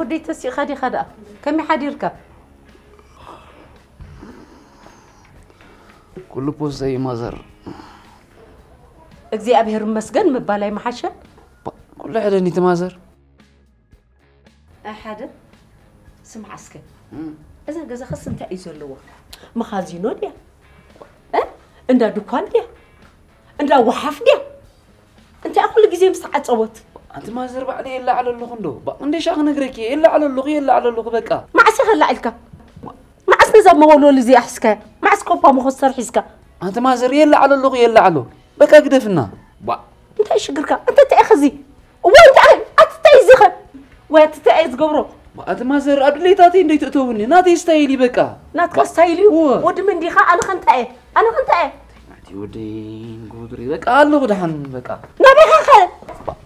ወደይ ተሲእኻ ዲኻ ደኣ ከመይ ሓዲርካ ኩሉ ፖስተይ ማዘር እግዚኣብሔር መስገን ምባላይ መሓሸ ኩሉ ሕደኒ ትማዘር ኣይ ሓደ ስምዓ እስከ እዛ ገዛ ክስ እንታይ እዩ ዘለዎ መኻዚኖ ድያ እ? እንዳ ድኳን ድያ እንዳ ወሓፍ ድያ እንታይ ኩሉ ግዜ ምስ ተዓፀወት أنت ما زرب علي إلا على اللغة ندو. بقنديش أغنقرك إيه؟ إلا على اللغة إلا على اللغة بقى. معسي إلك. ما عسك زاب ما ولو لزي أحسك. ما عسك كوبا مخسر حسك. أنت ما زر إلا على اللغة إلا على بقى قدفنا بقى. أنت إيش قرك؟ أنت تأخذي. وين تعال أه، وين وأتتأيز قبره؟ أنت ما زر. أدلي تأتي إندي تأتوني؟ ناتي استايلي بقى؟ ناتك استايلي ود من دي خا أنا خنت أه. أنا خنت أه. ودي قدري. بقى الله بدحن بقى. نبي خا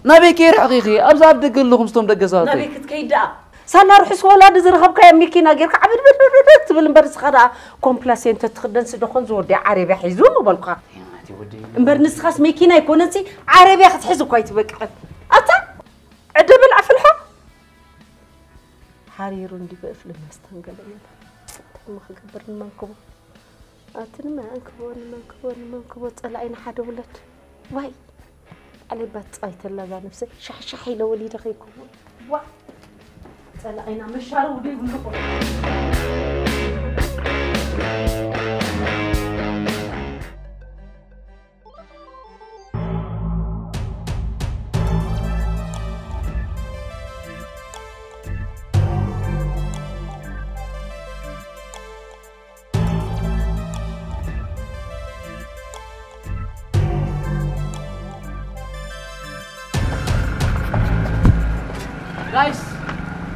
نبي كير حقيقي. أبزاب دق لهم ستم دق نبي كتكيدا سانا روح سوالا دزر خبك يا ميكي ناجر كعبد تبل مبرس خدا. كومبلاسين تتخدن سدخن زودي عربي حيزو بالقا مبر نسخاس ميكي نا يكون انت عربي حتحزو كويت بقعد أتا؟ عدب العفلها حرير دي بقفل مستنقل ما خبر المنكبو. أتنمى أنكبو أنكبو أنكبو طلعين حد ولد؟ واي. علي بتصايت لها نفسي. شحشحي لوليدك يكون وا. تلا مش عارف ودي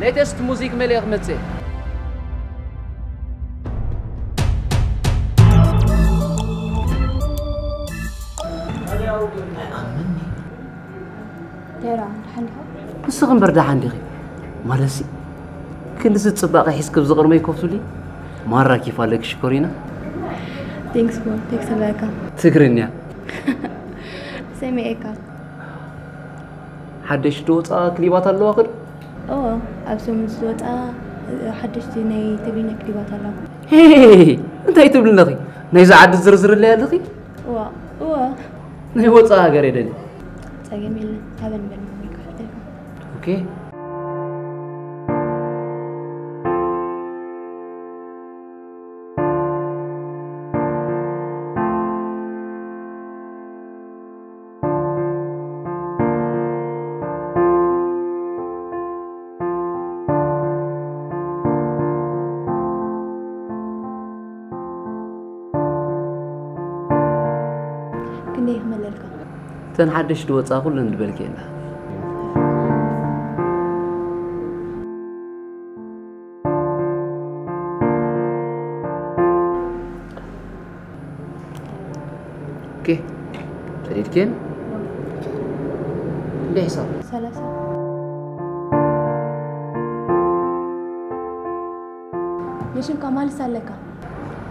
ሌተስት ሙዚክ መልእኽ መፅእ ቴራ ድሓንኻ ንስኹም በርዳ ሓንዲኺ ማለሲ ክንዲ ፅባቐ ሒዝክብ ዝቕድመይ ከፍቱሊ ማራኪ ፋለክ ሽኮሪና ቴንክስ ቦ ቴክስ ኣለካ ትግርኛ ሰሚዐካ ሓደሽ ድወፃ ክሊባት ኣለዋ ክድ ኦ ኣብ ሶም ዝወፃ ሓደሽቲ ናይ ትግርኛ ክሊባት ኣለዋ እንታይ ትብልነኺ ናይዚ ዓዲ ዝርዝርለይ ኣለኺ እዋ እዋ ናይ ወፃ ሃገር የደሊ ፀገም የለን ሃበን በል ይካሕልካ ኦኬ تن حدش دوت أقول لن بلكينا كي تريد كين؟ ليه صار. ثلاثة ليش كمال سالكا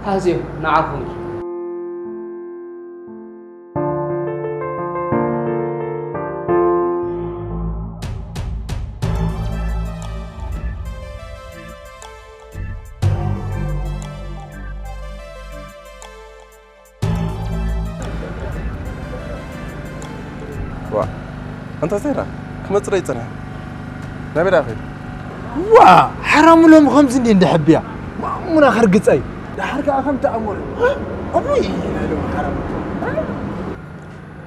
هازيو نعرفهم እንታ ተይራ ክመፅእ ዶ ይፅንሕ ናይ ቤዳ ኸይድ ዋ ሓራም ሎም ከምዚ እንዲ እንዳሕብያ ማሙና ከርግፀይ ድሓር ከዓ ከም ተኣምሩ ኣቡይ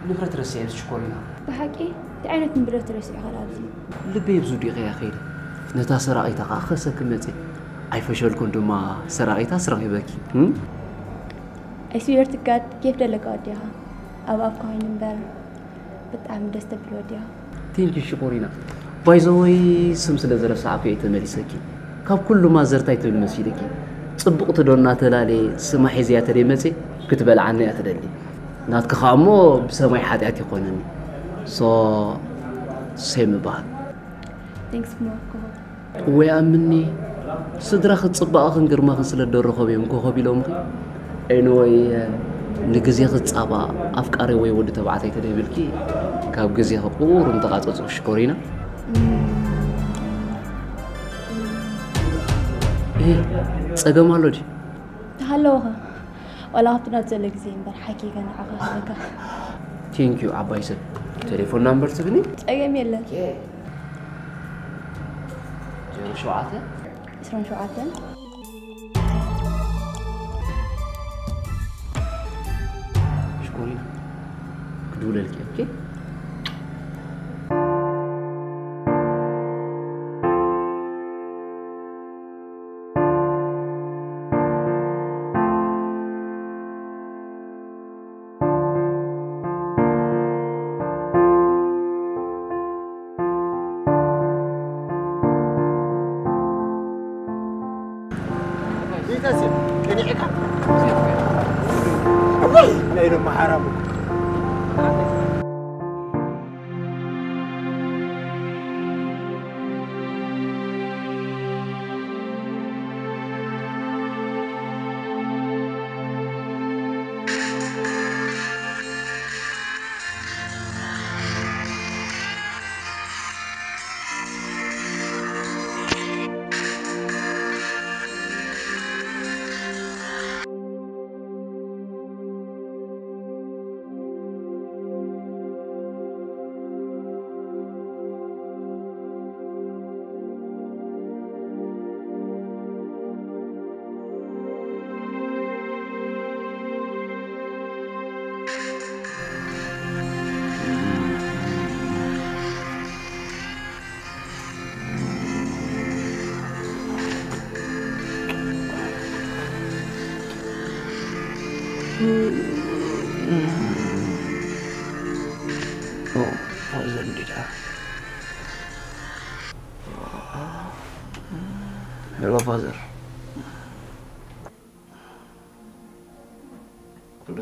ንብረት ረስያ ሽኮሪና ብሓቂ እቲ ዓይነት ንብረት ረሲዕኻ ኣብዚ ልበይ ብዙ ዲኸያ ኸይደ ነታ ሰራቂታ ከዓ ከሰ ክመፅእ ኣይፈሸልኩን ድማ ሰራቂታ ስረኺበኪ ኣይስዌር ትጋድ ኬፍ ደለካ ወዲኻ ኣብ ኣብካ ኮይኑ እምበር ብጣዕሚ ደስ ተብል ወዲኻ ቴንኪ ሽኮሪና ባይዘወይ ስም ስለ ዘረሳዕኩ እየ ተመሊሰኪ ካብ ኩሉ ማዘርታይ ትብል መሲልኪ ፅቡቕቲ ዶ እናተላለየ ስማ ሒዝያ ተደይ መፅእ ክትበልዓኒ እያ ትደሊ ናትክ ከዓ እሞ ብሰማይ ሓጢኣት ይኮነኒ ሶ ሴም ይበሃል ቴንክስ ሞክሆ ወይ ኣምኒ ስድራ ክትፅባቐኽን ግርማኽን ስለ ደረኸብ እዮም ክኸብ ኢሎምኺ ኤንወይ ንግዜ ክትፃባ ኣፍቃሪ ወይ ወዲ ተባዕታይ ተደይብልኪ ካብ ግዜ ክቁሩም ተቓፀፁ ሽኮሪና ፀገም ኣሎ ዲ ተሃለወኸ ዋላ ካብቲ ናብ ዘሎ ግዜ እምበር ሓኪከ ንዓኸ ክበካ ቴንኪዩ ዓባይ ሰብ ቴሌፎን ናምበር ትብኒ ፀገም የለን ዜሮ ሸውዓተ 27 doodle के okay?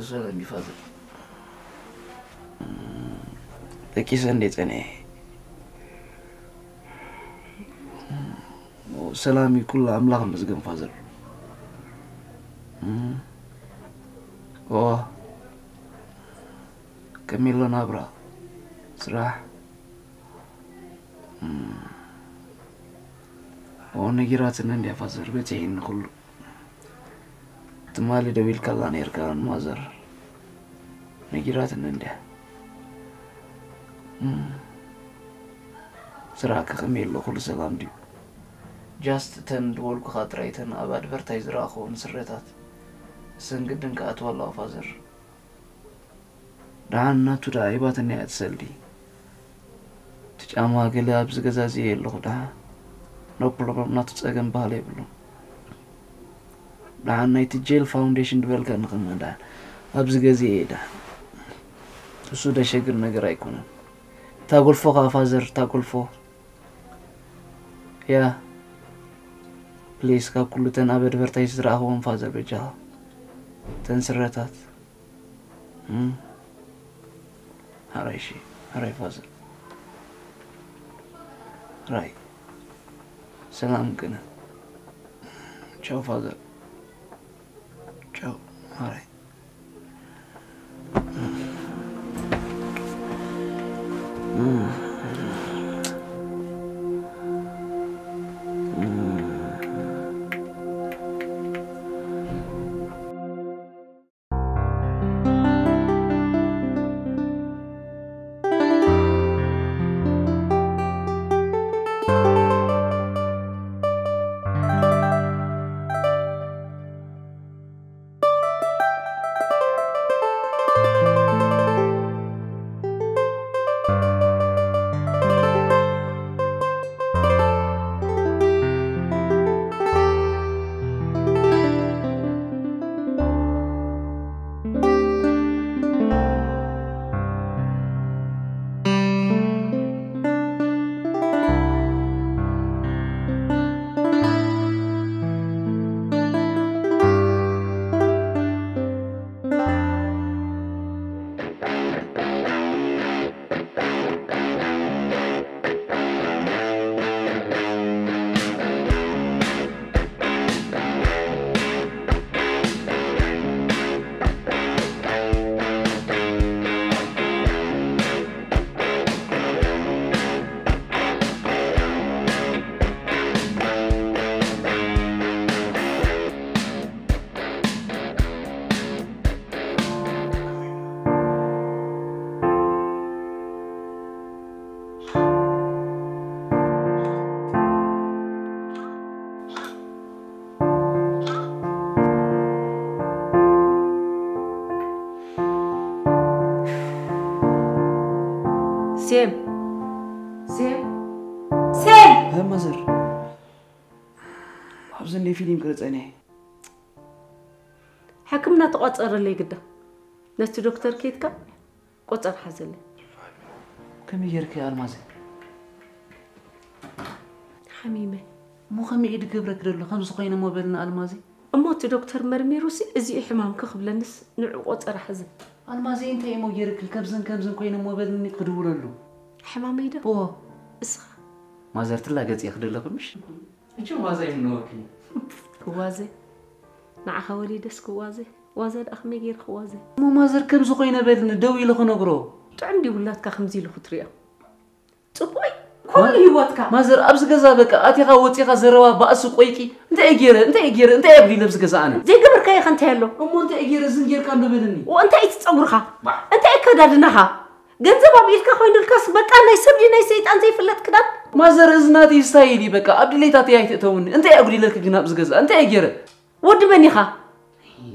ስለሚፈዝ ጥቂት እንዴ ጽኔ ሰላሚ ኩላ አምላኽ መስገን ፋዘር። ኦ ከሚሎ ናብራ ስራሕ ኦ ነጊራትን እንዲያ ፋዘር በትሒኒ ኩሉ ትማሊ ደቢልካላ ነርካ ማዘር። ነጊራትንንደ ስራሕኪ ከመይ ኣሎ ኩሉ ሰላም ድዩ ጃስት እተን ድበልኩካ ጥራይተን ኣብ ኣድቨርታይ ዝረእኸቦን ስረታት። ሰንግድን ከኣትዋ ኣለዋ ፋዘር። ደሓን ዳ ይባተን እያ ትሰሊ እቲ ገለ ኣብዚ ገዛ እዚየ ኣለኹ ድሓ ናቱ ፀገም ባህል የብሎም ደሓን ናይቲ ጄል ፋውንዴሽን ድበልካ ንክምዳን ኣብዚ ገዚአ እየ እሱ ደሸግር ነገር ኣይኮነን ታጎልፎ ካ ፋዘር ታጎልፎ ያ ፕሌስ ካብ ተን ኣብ ኣድቨርታይ ዝረኣኽቦም ፋዘር በጃኻ ተን ስረታት ሓራይ ሺ ሓራይ ፋዘር ራይ ሰላም ቅነ ቻው ፋዘር ቻው ሓራይ Ooh. ፊልም ቅርፀኒ ሕክምና ተቆፀረለይ ግዳ ነቲ ዶክተር ኬትካ ቆፀር ሓዘለይ ከመይ ጌርክ ኣልማዝ ሓሚመ እሞ ከመይ ኢድ ገብረክ ደሎ ከምዚ ኮይነ ሞበልና ኣልማዚ እሞ እቲ ዶክተር መርሚሩሲ እዚኡ ሕማምክ ክብለንስ ንዑ ቆፀር ሓዘ ኣልማዚ እንታይ እሞ ጌርክ ከምዝን ከምዝን ኮይነ ሞበልኒ ክድውለሉ ሕማመይ ዶ ቦ እስኻ ማዘር ትላ ገፅ ክደለኩምሽ እጆ ዋዛ ይምንወኪ ክዋዘ ንዓኻ ወሊደስ ክዋዘ ዋዘ ደኣ ከመይ ገይር ክዋዘ እሞ ማዘር ከምዚ ኮይነ በልኒ ደው ኢለ ክነግሮ ጥዕም ዲ ውላድካ ከምዚ ኢሉ ክትሪኦ ፅቡቅ ኩሉ ሂወትካ ማዘር ኣብዚ ገዛ በቃ ኣቲኻ ወፂኻ ዘረባ ባእሲ ቆይቂ እንታይ እዩ ገይረ እንታይ እዩ ገይረ እንታይ ኣብሊለ ኣብዚ ገዛ ኣነ ዘይገበርካ ኢኻ እንታይ ኣሎ እሞ እንታይ እዩ ገይረ ዝን ጌርካ ንበልኒ እንታይ እቲ ፀጉርካ እንታይ ኣከዳድናኻ ገንዘብ ኣቢልካ ኮይኑልካስ በቃ ናይ ሰብ ድዩ ናይ ሰይጣን ዘይፍለጥ ክዳን مازر ازناتي ستايلي بكا ابدليتاتي اي تتون انت اغري لك جناب زغزا انت اغير ود مني خا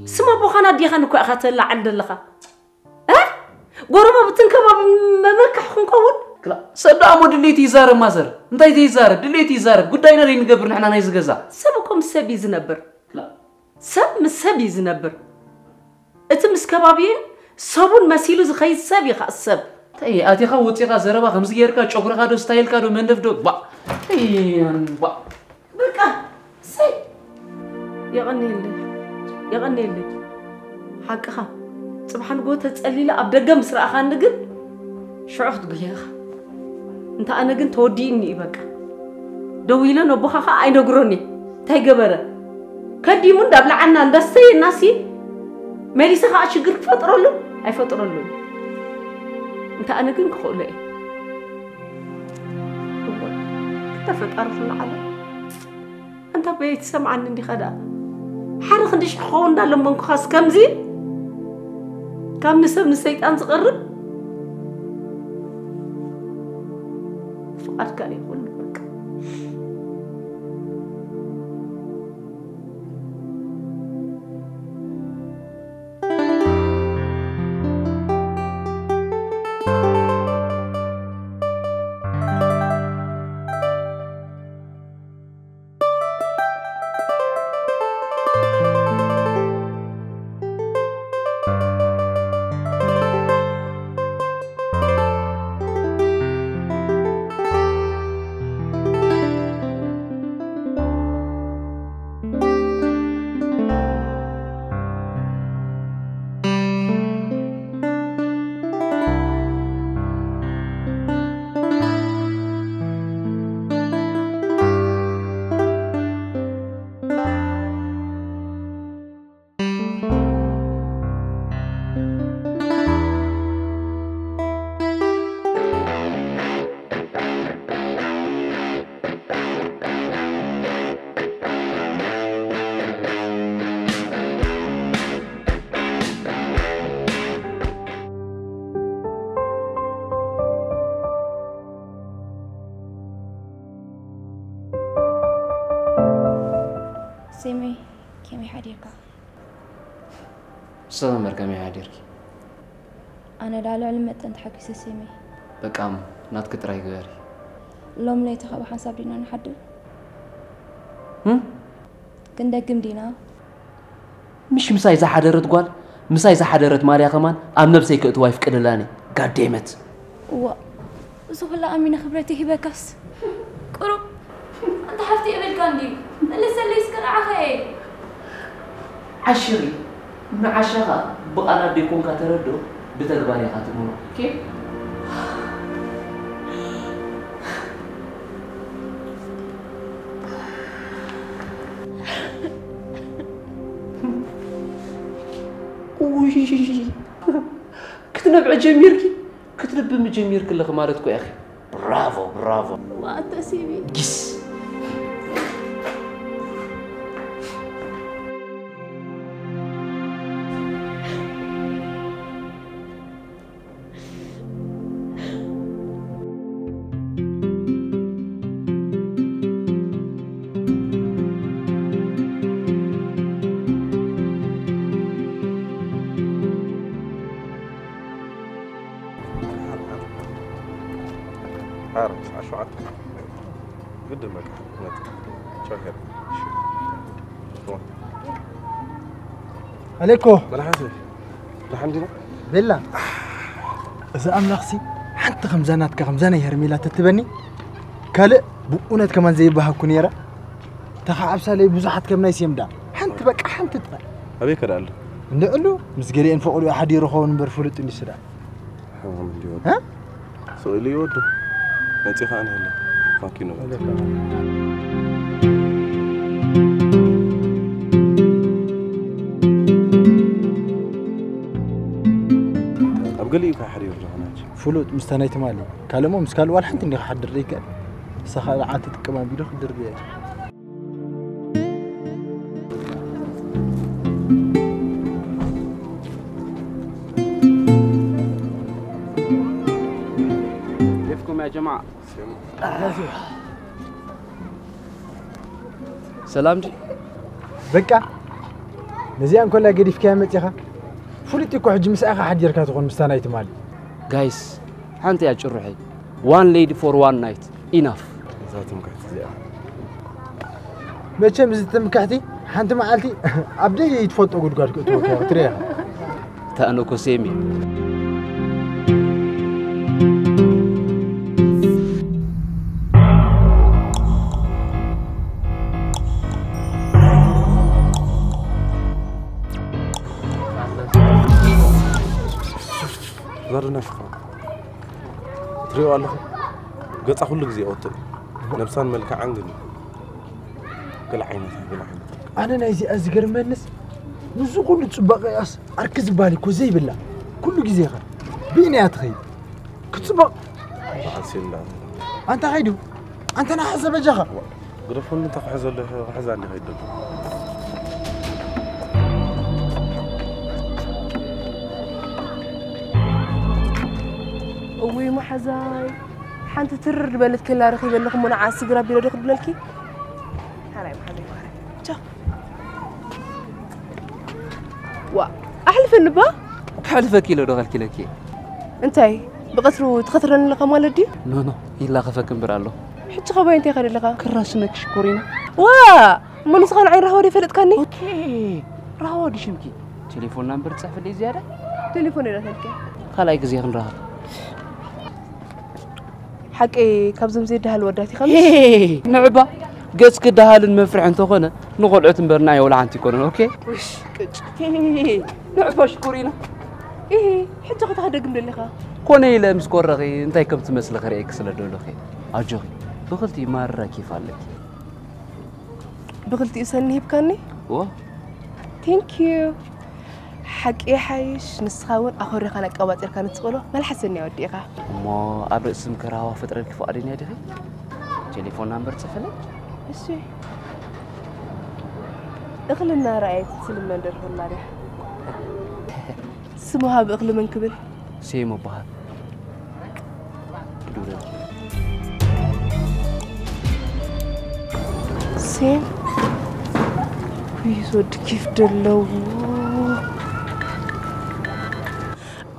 سما بوخانا ديخا نكو اخاتلا عند لخا ها غورما بتنكما مملكح كنكون كلا صدا مود دليتي يزار مازر انت يزار دليتي يزار غداينا لي نغبر نحنا ناي زغزا سبكم سب يزنبر لا سب مسب يزنبر اتم سكبابي صابون مسيلو زخي سب يخا السب تي أتي خا وتي خا زربا خمس جير كا شكر خا دو ستايل كا دو مندف دو با تي با بركا سي يغني لي يغني لي حق خا سبحان قوة تسألي لا أبدا جم سرعة خان نجن شعور تقولي خا أنت أنا جن توديني بقى دويلة نبوخا خا أي نقروني تاي جبره كدي من دبل عنا ندسي الناسي مالي سخا أشجر فترة له أي فترة له ግን ክኽእሎ እየ ተፈጣሪ ኩሉ ዓለም እንታ በየት ሰምዓኒ እንዲኻ ደኣ ሓደ ክንዲ ሽሕ ክኸውን እንዳለመንኩኻስ ከምዚ ካብ ንሰብ ንሰይጣን ዝቐርብ ፍቓድካ ይኹን ሰላም ከመይ ሓዲርኪ أنا لا علم أنت حكي سامي በቃ ናትክ ጥራይ ግበሪ لوم لي تخاب حساب دينا نحدد እም? كندقم دينا ምሽ ምሳይ ዝሓደረት ጓል ምሳይ ዝሓደረት ማርያ ኸማን ኣብ ነብሰይ ክእትዋ ይፍቅድላኒ ጋዴመት و زغلا أمينة خبرتي هبكس قرب أنت حفتي قبل كاندي لسه اللي يسكر عخي ዓሽሪ ንዓሻኻ ብቓላት ደይኮንካ ተረድኦ ብተግባር ኢኻ ትምሮ ውይ ክትነብዕ ጀሚርኪ ክትልብም ጀሚርክ ኣለኺ ማለት ኮ ያኺ ብራቮ ብራቮ وأنت سيبي ጊስ عليكو ملحسي لحمدنا بلا إذا أملخسي حتى خمزانات كخمزانة هرميلا تتبني. كالئ بؤونت كمان زي بها كونيرا تخا عبسالي بزحت كم نايس يمدا حنت بقى حنت تبقى أبي كده قال. نقولو مس قريئن فقولو أحد يرخون نبر فلت إني سدا ها؟ سؤالي يودو. نتي خان هلا فاكينو. فلوت مستنيت مالي كلمو مس قال ولا حنت إني حد ريك سخا عاتت كمان بيدو خدر بيه كيفكم يا جماعة؟ سلام. جي بقى. نزيان كلها قريف كامت يا خا فلت يكو حج مساخة حد يركا تكون مستنيت مالي guys حانتي أجرحي one lady for one night. Enough. زاتم كحتي زيها ماشي مزتم كحتي حانت معالتي أبدأ يتفوت أقول قارك أتوقع تريها تأنو كسيمي ضر نفخه تريو على خم قطع كل جزي أوتر نبسان ملك عندي كل عيني كل عيني أنا نازي أزجر من الناس نزوق نتسبق ياس أركز بالي كوزي بالله كل جزي خم بيني أتخيل كتسبق عسيل الله أنت عيدو أنت أنا حزب جها قرفون أنت حزاني عيدو هيدا እውይ ማሓዛይ ሓንቲ ትርር በለት ከላ ረኺበለኹም ሞና ዓሲ ግራ ቢሎ ዶ ክድለልኪ ሓናይ ማሓዘይ ማረ ቻ ዋ ኣሕልፈኒ ባ كحلفك كيلو دخل كيلو كي እንታይ ብቐትሩ ትኸትረኒ ኣለኻ ማለት ድዩ نو نو إلا خفك برالو ሕጂ ኸባይ እንታይ ኸደ ኣለኻ كراسنك شكورينا ዋ እሞ ንስኻ ንዓይ ረኸወደ ይፈለጥካኒ اوكي راهو دي شمكي تليفون نمبر تصحف لي زيادة ቴሌፎን ኢላ ተልከ خلاص حقي كابزم زيد دهل وداتي خمس نعبا قص كدهال مفرع انت هنا نقول برنا يا ولا انت كون أوكي وش نعبا شكورينا إيه حتى خد هذا قمل لها كوني لا مسكور رغي انت كم تمثل غير إكس لا دول خي اجغي بغلتي مره كيف عليك بغلتي اسالني هبكاني واه ثانك يو حقي إيه حيش؟ نسخاون. أخوري خانا قوات إركان تقولو ما الحسن يا وديقا ما أبي اسم كراوة فترة كيف أريني يا دخي تليفون نمبر تفلت إشي أغلنا رأيت سلم من دره الله سموها بإغل من كبل سيما بها. سيم؟ ويزود كيف دلوه.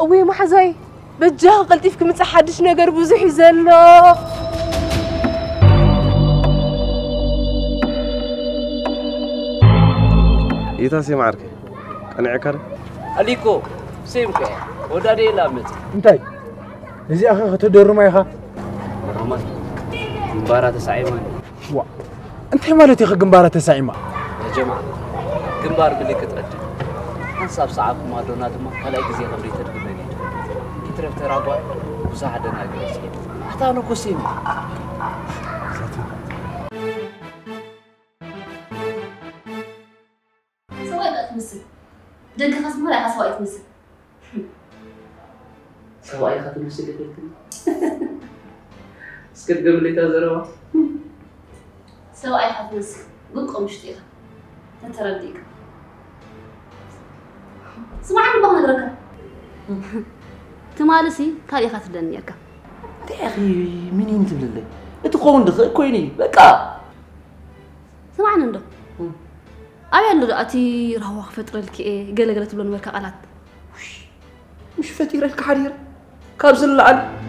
እወይ ማሕዛይ በጃኽ ቀልጢፍ ክምፅእ ሓድሽ ነገር ብዙሕ እዩ ዘሎ يتاسي معرك أنا عكر أليكو سيمك ودادي لامت እንታይ እዚኣ ኸ ከተደርማ ኢኻ رمان مباراة سعيمة ዋ እንታይ ማለት ኢኸ ግንባራ ተሳዒማ يا جماعة ግንባር ምልክት ቀድም ሓንሳብ ሰዓብ ማዶና ድማ ካልኣይ ግዜ ክብሪ ተድግመን እዩ ይትረፍ ተራጓ ብዙሕ ደናገር ስሄድ ኣታ ነኮሴም ሰብኣይ ቃ ትመስል ደገኻ ስምራ ኢኻ ሰብኣይ ትመስል ሰብኣይ ካ ትመስል ይኽልክል እስክትገምለታ ዘረባ ሰብኣይ ኢኻ ትመስል ግን ቆምሽቲ ኢኻ ተተረዲእካ سمعني بقى نقرأك تمارسي كاري خاطر دنيا كا تأخي مين أنت بلله تقوم دخل كويني بكا سمعني ندو أبي أنا أتي روح فترة الكي قال قال تبلون وركا قلت مش فتيرة الكحرير كابزل العلم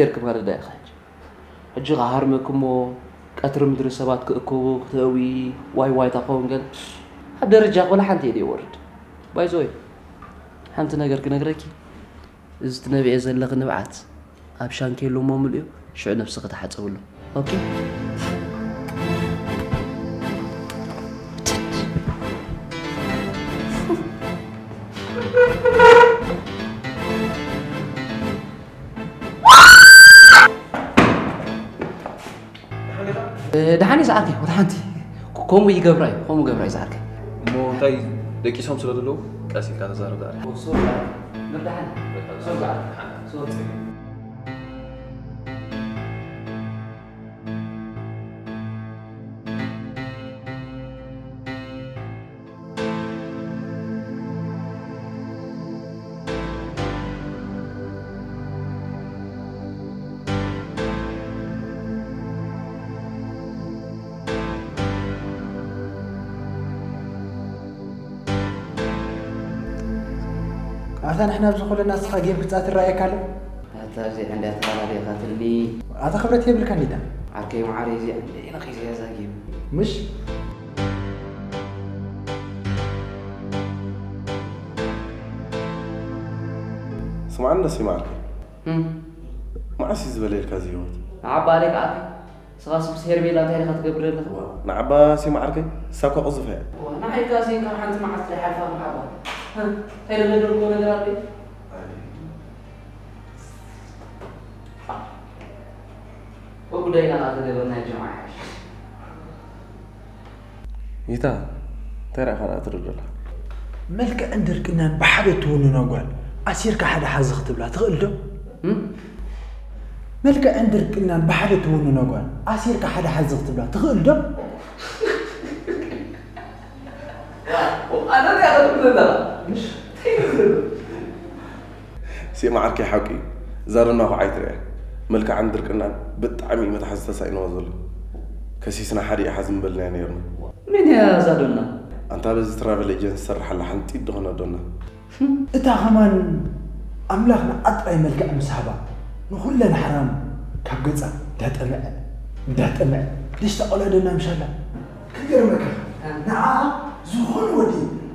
يركب هذا داخل خارج حجي غهر مكمو قطر مدر سبات كأكو كتوي واي واي تاقون قال هذا رجع ولا حنت يدي ورد باي زوي حنت نجر كنجركي إذا تنبي إذا لغ نبعت أبشان كيلو ممليو شو نفسك تحت أوله أوكي ኦኬ ድሓኒ ዝዓርከ ወደ ሓንቲ ከምኡ ይገብራ እዩ ከምኡ ገብራ እዩ ዝዓርከ እሞ እንታይ ደቂሶም ስለ ዘለዉ ቀስ ኢልካ ተዛረብ ዛሬ ኣታ ንሕና ኣብዚ ኩለና ንስኻ ጌም ክፃት ይረኣየካ ኣሎ እታ እዚኣ እንዳ ተፈላለየ ካትልኒ ኣታ ክብረት የብልካ ኒታ ዓርከይ ማዓረ እዚኣ ንኺ እዚኣ ዛጊም ምሽ ስማዕና ሲማዕርክ ማዓስ እዩ ዝበለልካ እዚ ህይወት ንዓባ ኣለይ ከዓርከ ስኻ ስብስ ሄርሜላ እንታይ ኢኻ ትገብር ኣለኻ ንዓባ ሲማዕርከይ እሳ እኳ ቅዙፈ እያ ንዓይካ ዚ ها هاي نقدر نقول هذا ربي وبدينا هذا دابا نجمع حاجة يتا ترى خلاص ترجع مالك عندك ان بحر تون نقول اسير كحد حزق تبلا تغلدو مالك عندك ان بحر تون نقول اسير كحد حزق تبلا. تغلدو أنا اللي غنبدا ዶ ሲማዕርከይ ሓቂ እዩ ዛረናኹ ዓይትርአ መልክዓን ድርቅናን ብጣዕሚ እዩ መትሓዚ ተሳኢንዎ ዘሎ ከሲስና ሓደ ኢሓ ዝምበልና ነርና ምን እያ ዛዶና ኣንታ በዚ ትራቨል ኤጀንሲ ዝሰርሓላ ሓንቲ ድኾነ ዶና እታ ኸማን ኣምላኽና ኣጥራይ መልክዕ ምስ ሃባ ንኩለን ሓራም ካብ ገፃ እንዳጠምዐ እንዳጠምዐ ደሽታ ቆልዕደና ምሻላ ክገርመካ ንዓ ዝኾነ ወዲ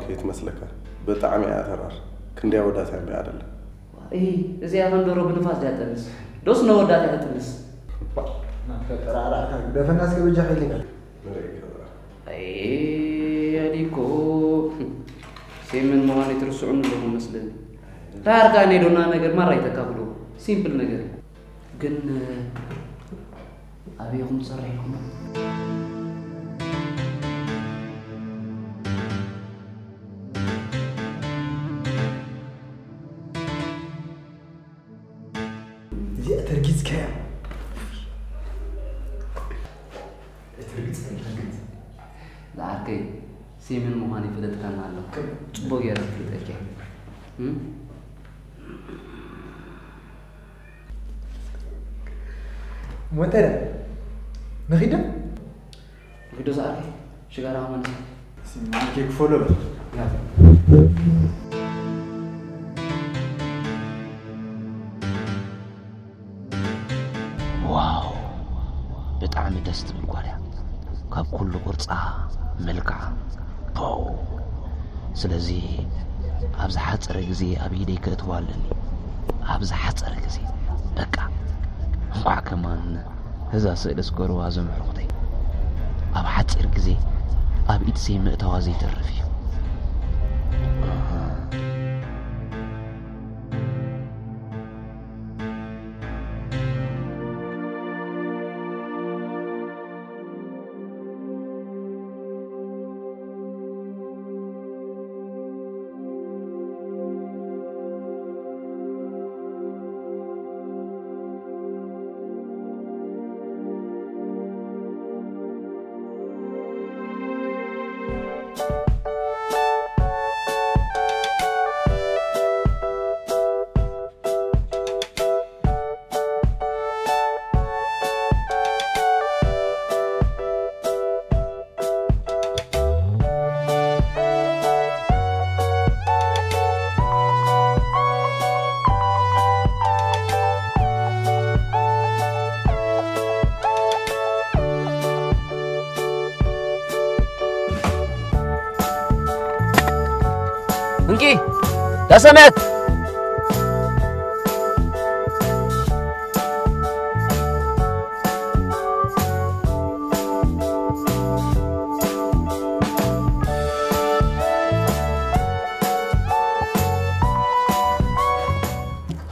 ከየት መስለካ? በጣም ያተራር ክንዳ ወዳታ ያለ አይደለም። ይሄ እዚህ አሁን ዶሮ ብንፋስ ዳጠንስ ዶስ ነው ወዳታ ያጠንስ ደፈና እስከብጃ ይልኛል እኔ ሴምን መሆን የተረስዑ እንደሆነ መስለኝ ታርጋ ሄዶና ነገር ማራ ይተካብሎ ሲምፕል ነገር። ግን አብየኩም ሰራይኩም Muatera, nakida? Video sahari, sekarang aman sah. Si market follow. Ya. Wow, betul kami dasi mengkuarya. Kau kulu kurca, melka, pow. Selesai. ኣብ ዝሓፀረ ግዜ ኣብ ኢደይ ከእትዋ ኣለኒ ኣብ ዝሓፀረ ግዜ በቃ እንኳዕ ከማን እዛ ስእሊ ስገርዋ ዘምሕርኩተይ ኣብ ሓፂር ግዜ ኣብ ኢድ ዘይ ምእተዋ ዘይተርፍ እዩ አመት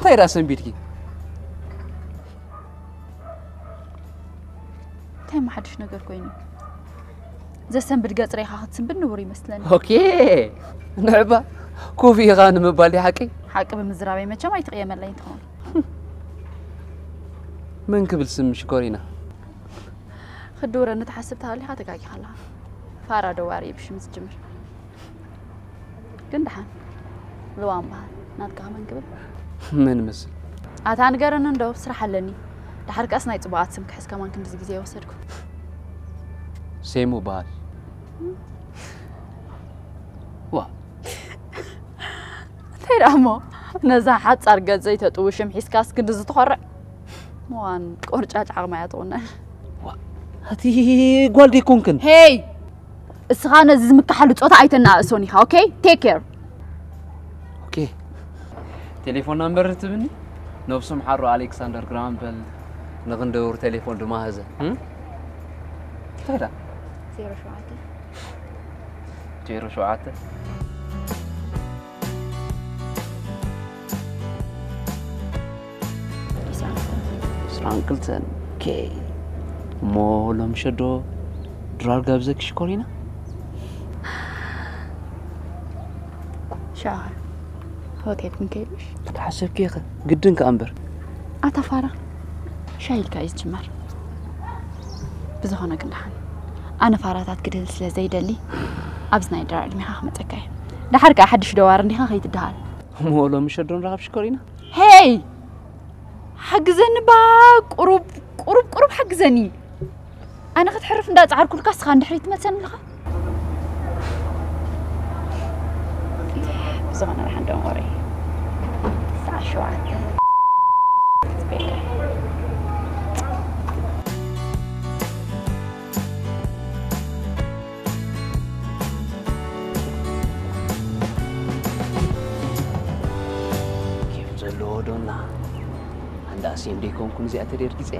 ታይ ራስን ቢድጊ ታይ ማሓድሽ ነገር ኮይኑ? ዘሰንብድ ገጽ ርኢኻ ክትስንብድ ንቡር ይመስለኒ። ኦኬ። ንዕባ ኮፍ ኢኻ ንምባል ዲ ሓቂ ሓቂ ብምዝራበይ መቸም ኣይትቕየመለይ እንትኸውን መን ክብል ስምሽ ኮሪና? ክድውረኒ ትሓስብ ተሃሊኻ ተጋጊኻ ኣለኻ ፋራ ደዋሪ ብሽም ዝጅምር። ግን ድሓን። ልዋም በሃል ናትካ ከመን ክብል? ምን ምስል? ኣታ ንገረኒ እንደው ስራሕ ኣለኒ። ድሓር ከስ ናይ ፅቡቃት ስም ክሕዝ ከማን ክንድዚ ግዜ ወሰድኩ። ሴሙ በሃል እንታይ ዳ እሞ ነዛ ሓፃር ገፅ ዘይተጥውሽም ሒዝካስ ክንድዚ ትኸርዕ እዋን ቆርጫጭ ዓቕማ እያ ትቑነን እቲ ጓል ዴኮንክን ሄይ እስኻ ነዚ ዝምካሓሉ ፆታ ኣይተናእሶን ኢኻ ኦኬ ቴክ ኬር ኦኬ ቴሌፎን ናምበር ትብኒ ነብሶም ሓሮ ኣሌክሳንደር ግራምበል ንክንደውር ቴሌፎን ድማ ህዘ እንታይ ዳ ዜሮ ሸውዓተ ዜሮ ሸውዓተ فانكلتن كي مو لم شدو درار قبزك شكورينا شعر هوتيل كنكيلوش تحسب كيخ قدنك أمبر أتفارا شايل كايز جمر بزهونا قنحن أنا فاراتات قدل سلا زي دلي أبزنا يدرار اللي مها خمتك دحرك أحد شدوار نها خيت الدهال مو لم شدو نرغب شكورينا هاي hey! حجزني با قرب قرب قرب حجزني أنا ختحرف ندا تعرف كل كاس خان دحريت مثلا لغا بزمان راح ندور ساعه شو عاد ራሴን ሪኮንኩንዚያ ተደርጊዜ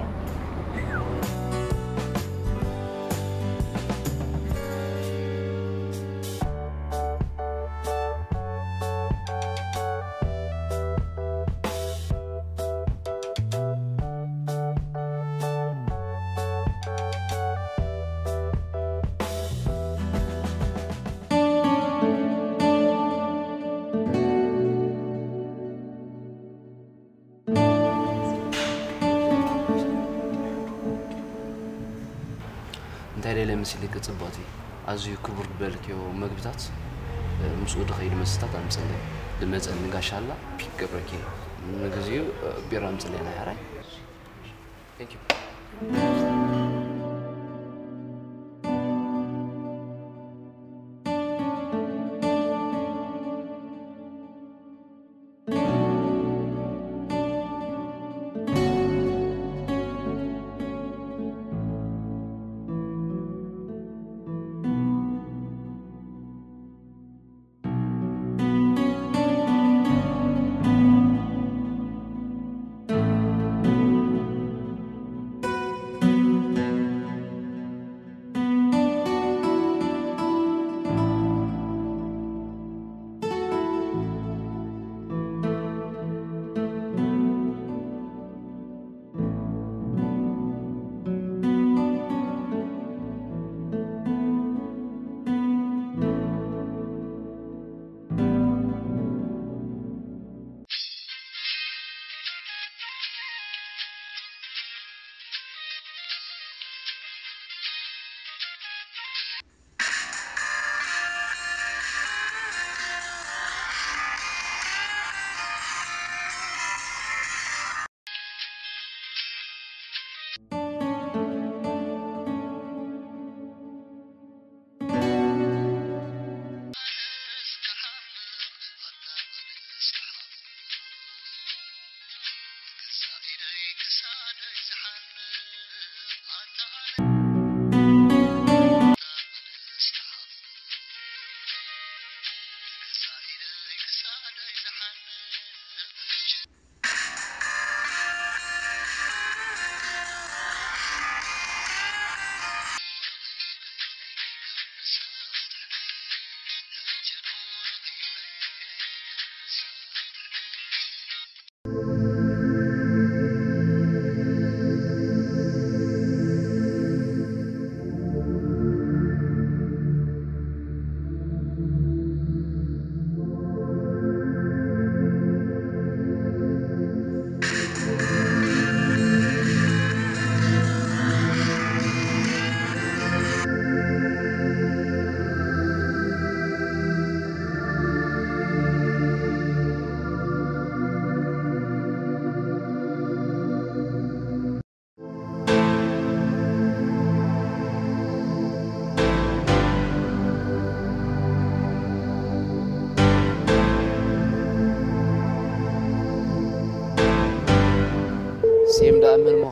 ገለ ምስሊ ክፅብቕቲ ኣዝዩ ክቡር ዝበልክዮ መግብታት። ምስኡ ድኸይድ መስተታት ኣምፅለይ ዝመፀኒ ጋሻላ ፒክ ገብረኪ ንግዚኡ ቢራ ኣምፅለየና ያራይ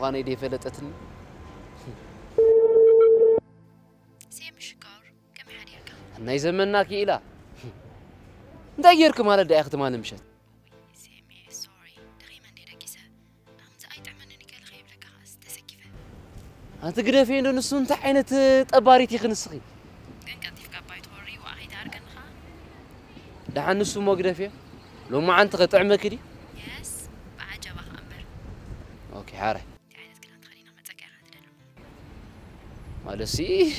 መቋነይደ የፈለጠትኒ ናይ ዘመና ክኢላ እንታይ ጌርክ ማለት ዳኣ ክትማ ንምሸት ኣንቲ ግደፊ እንዶ ንሱ እንታይ ዓይነት ጠባሪት ይክንስኺ ድሓ ንሱ ሞ ግደፍ እዮ ሎሚ ዓንቲ ከጥዕመኪ ዲ ኦኬ ሓረይ Ada sih.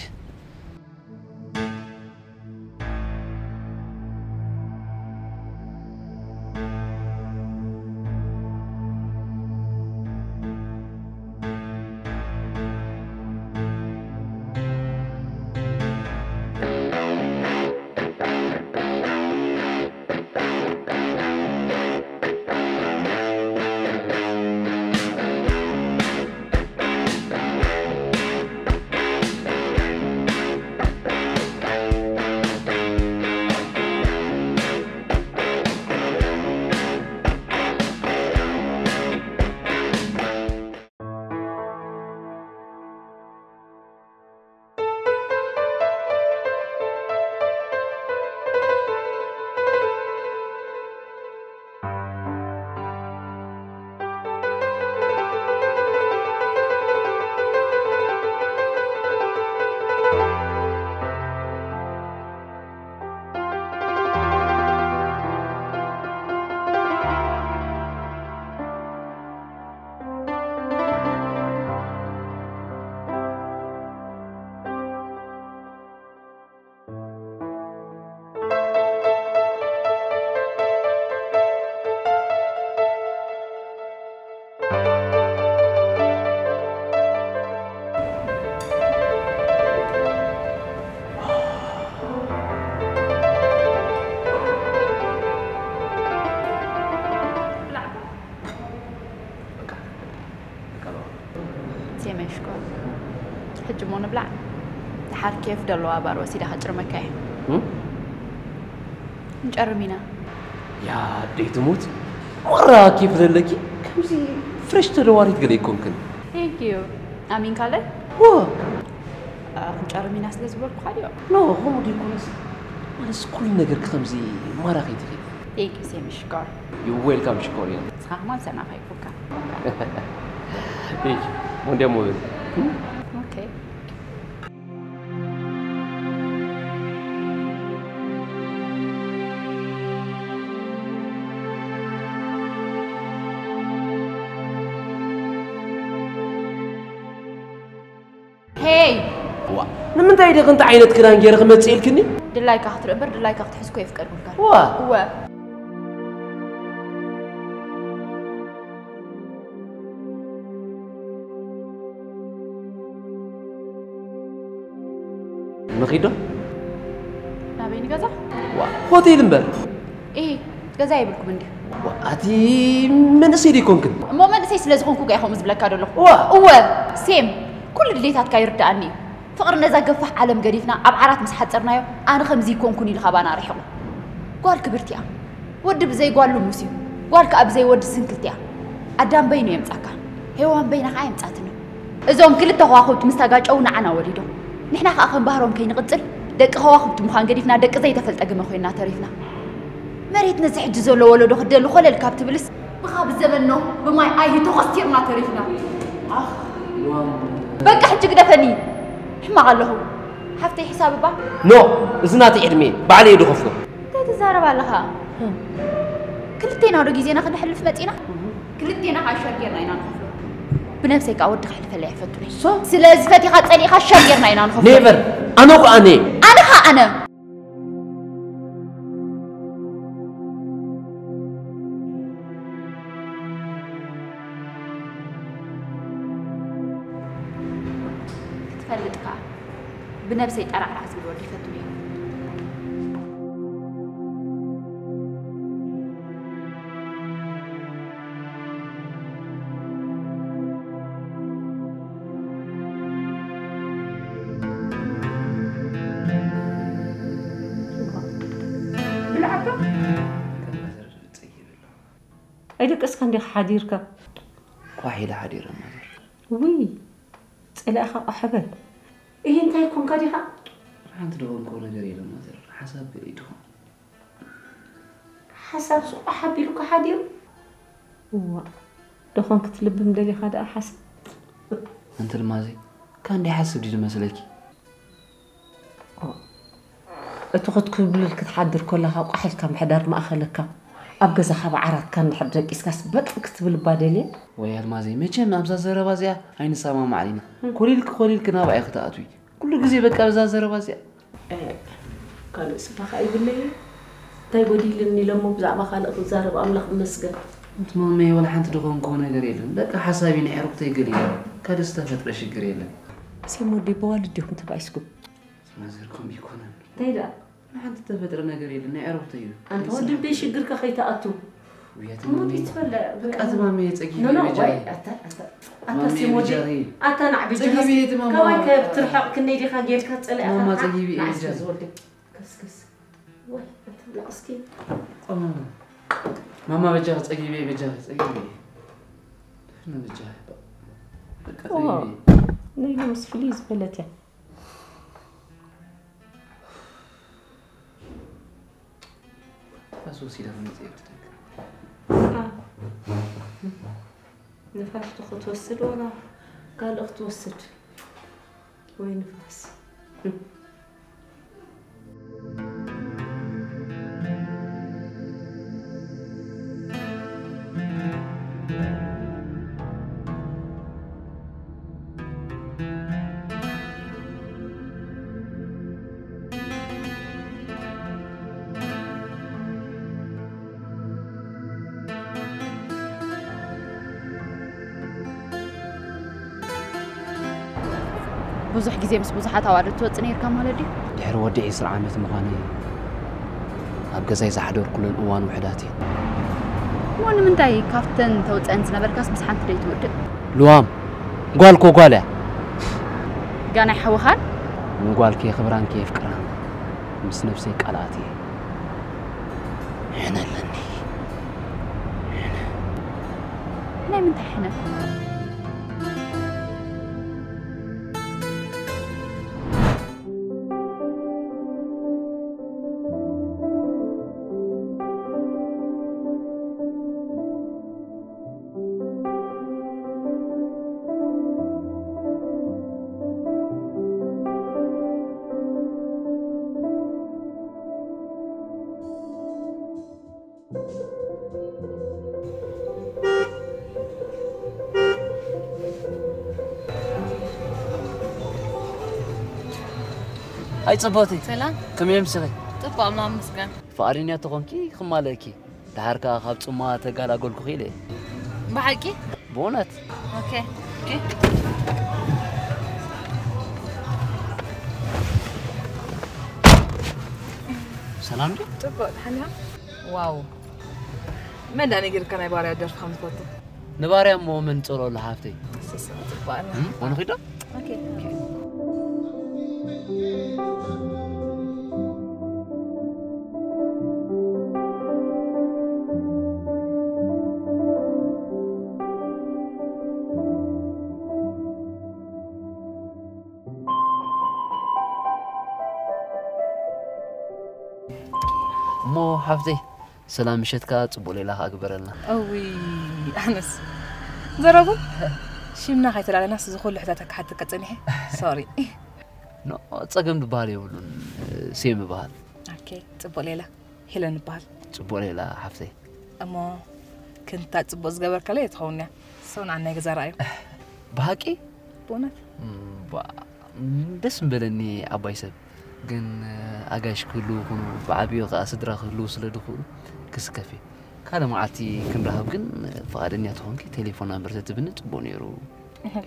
Kef dall'oo abaaroo si dhaqa cirma ka'e. Hin carmina. Yaa dheetumuut warra keef dallaki kamsi fresh ተደዋሪት ገለ እኮ እንክን ቴንክ ዩ። አሚን ካለ? ዎ ጨርሚና ስለዝበልኩ ካል ኖ ሆሞዲ ኮነስ ማለስ ኩል ነገር ክተምዚ ማራኺ ትኺ። ቴንክ ዩ ሴም ሽኮር ዩ ዌልካም ሽኮር እያ ንስኻ ከማ ሰናፋ ይኩካ ቴንክ ዩ። ሞንዲያ ሞብል ንምንታይ ደኽ እንታይ ዓይነት ክዳን ገይረ ክመፅእ ኢልክኒ دلاي كاخت ربر دلاي كاخت حس كيف قرب الكار ዋ هو ንኺዶ نابيني قزا ዋ ሆቴል እምበር ايه قزا يبلكم عندي ዋ ኣቲ መንእሰይ ደይኮንክን مو من سي سلازخونكو قاي خمس بلاك هذا ዋ هو سيم كل فقر نزاق قفح عالم قريفنا عبعرات مسحة ترنايو أنا خمزي كون كوني لخبانا رحيقو قوال كبرتيا ود بزي قوال لموسيو قوال كأبزي ود سنكلتيا أدام بينو يمتعكا هيوان بينك عايم تعتنو إزوم كل التخواخوت مستقاج أو نعنا وليدو نحنا خاقن بهرون كي نقتل دك خواخوت مخان قريفنا دك زي تفلت أقم أخوينا تريفنا مريت نزح جزو لو ولو دخد دلو خلال الكابت بلس بخاب الزمن بماي آيه تغسير ما تريفنا أخ بقى حجك دفني ሕማቕ ኣለኹ ሓፍተይ ሒሳብ እባ ኖ እዚ ናተይ ዕድሜ ባዕለይ ድኸፍሎ እንታይ ትዛረብ ኣለኻ ክልቴና ወደ ግዜና ክንሕልፍ መፂና ክልቴና ከዓ ሸር ጌርና ኢና ንኸፍሎ ብነብሰይ ከዓ ወዲ ክሕልፈለ ኣይፈቱን ስለዚ ፈቲኻ ፀኒእኻ ሸር ጌርና ኢና ንኸፍሎ ኔቨር ኣነ ኳ ኣነ ኣነ ኸ ኣነ ክትፈልጥ ከዓ ብነብሰይ ጠራዕራዕ ዝብል ወዲ ይፈቱን እዩ ኣይደቀስካ እንዲኻ ሓዲርካ إلى أخا أحبل أه، إيه أنت يكون قديها أنت لو نقول جري لما حسب إيدهم. حسب سو أحب أه، لك حديو هو. دخون كتلب مدلي خدا أه، حسب. أنت المازي كان دي حسب دي مسلكي أتوقع تكون بلك تحضر كلها وأحلكم محضر ما أخلكم ኣብ ገዛኻ ብዓራትካ እንድሕር ደቂስካስ በጥ ክትብል ባ ደልየ ወይ ኣልማዘይ መቸም ኣብዛ ዘረባ እዚኣ ኣይንሰማማዕ ኢና ኮሊልክ ኮሊልክ ናብኣይ ክትኣትዊ ኩሉ ግዜ በቃ ብዛ ዘረባ እዚኣ ካልእ ስባኻ ይብለየ እንታይ ጎዲልኒ ኢሎሞ ብዛዕባ ካልእ ክዛረብ ኣምላኽ መስገን እንትመመየ ወላ ሓንቲ ድኾንኮ ነገር የለን በቃ ሓሳቢ ናይ ዕሩክተይ ገሊለ ካልእ ዝተፈጥረ ሽግር የለን ሰም ወዲ በዋልድ ዲኹም ተባይስኩም ማዘር ከምኡ ይኮነን እንታይ ደኣ ሓንቲ ዝተፈጥረ ነገር የለን ናይ ዕሩክተይ እዩ ኣንተ ወዲ በይ ሽግርካ ከይተኣቱ ውያ ሞት ትመመየ ይትበልዕ በቃ ትማመየ ፀጊ ኖ ኖ በጃ ወይ ኣታ ኣታ fa souci d'avenir. آه. نفخت اخو توسد وأنا قال أخت توسد وين نفس thank you ግዜ ምስ ብዙሓት ኣዋልድ ትወፅእ ነርካ ማለት ድዩ ድሕሪ ወዲ 20 ዓመት ምዃነ ኣብ ገዛይ ዝሓደርኩለን እዋን ውሕዳት እየን እሞ ንምንታይ ካብተን ተውፅአን ዝነበርካስ ምስ ሓንቲ ደይ ትውድእ ልዋም ጓል ኮ ጓል እያ ጋናይ ሓዊኻን ንጓል ከ ክብራን ከ ፍቅራ ምስ ነፍሰይ ቃልኣት እየ ሕነለኒ ናይ ምንታይ ሕነ ኣይ ፅቦቲ ሰላም ከመይ ምስኺ ጥቡቅ ማመስገን ፍቓደኛ ተኾንኪ ክማለኪ ድሓር ከዓ ካብ ፅማ ተጋላገልኩ ኽኢለ እየ ብሓቂ ብእውነት ኦኬ ሰላም ዲ ጥቡቅ ድሓንያ ዋው መዳኒ ጌርካ ናይ ባርያ ደርፊ ከም ትፈቱ ንባርያ እሞ ምን ፀሎሉ ሃፍተይ ፅቡቅ ኣላ ሓፍተይ ሰላም ምሸትካ ፅቡቅ ሌላ ክግበረልና እዊ ኣነስ ዘረቡን ሽምና ከይተላለናስ ዝኩሉ ሕታተካ ሓትከ ፀኒሐ ሶሪ ኖ ፀገም ዝበሃል የብሉን ሴም ይበሃል ኦኬ ፅቡቅ ሌላ ሄለን ይበሃል ፅቡቅ ሌላ ሓፍተይ እሞ ክንታ ፅቡቅ ዝገበርካለ እየ ትኸውን እያ ሰው ንዓናይ ገዛ ረኣዩ ብሓቂ ብእውነት ም፣ ባ- ም፣ ደስ ምበለኒ ዓባይ ሰብ ግን ኣጋሽ ክህሉ ይኹኑ ብዓብዩ ከዓ ስድራ ክህሉ ስለ ድኽእሉ ክስከፍ እየ ካልእ መዓልቲ ክንረኸብ ግን ፈቓደኛ ትኾንኪ ቴሌፎን ናምበር ተትብኒ ፅቡቅ ነይሩ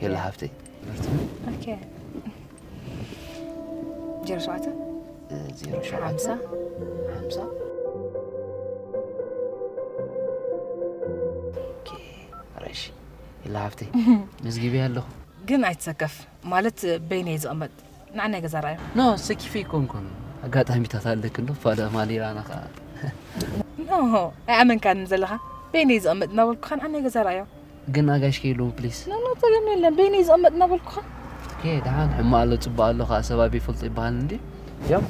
የላ ሃፍተይ ኦኬ ጀሮ ሸውዓተ ዜሮ ሸውዓተ ሓምሳ ሓምሳ ራይሺ የላ ሃፍተይ መዝጊቢ ኣለኹ ግን ኣይትሰከፍ ማለት በይነይ ዝቕመጥ ንዓናይ ገዛ ረኣዩ ኖ ሰኪፈ ይኮንኩን ኣጋጣሚታት ኣለክ ዶ ፋለ ማሊራና ከዓ ኖ ኣይኣመንካን ዘለኻ በይነይ ዝቕመጥ እናበልኩኻ ንዓናይ ገዛ ረኣዮ ግን ኣጋሽ ከይሉም ፕሊስ ኖ ኖ ፀገም የለን በይነይ ዝቕመጥ እናበልኩኻ ኦኬ ድሓን ሕማ ኣሎ ፅባቅ ኣሎ ከዓ ሰባቢ ይፈልጦ ይበሃል እንዲ ያው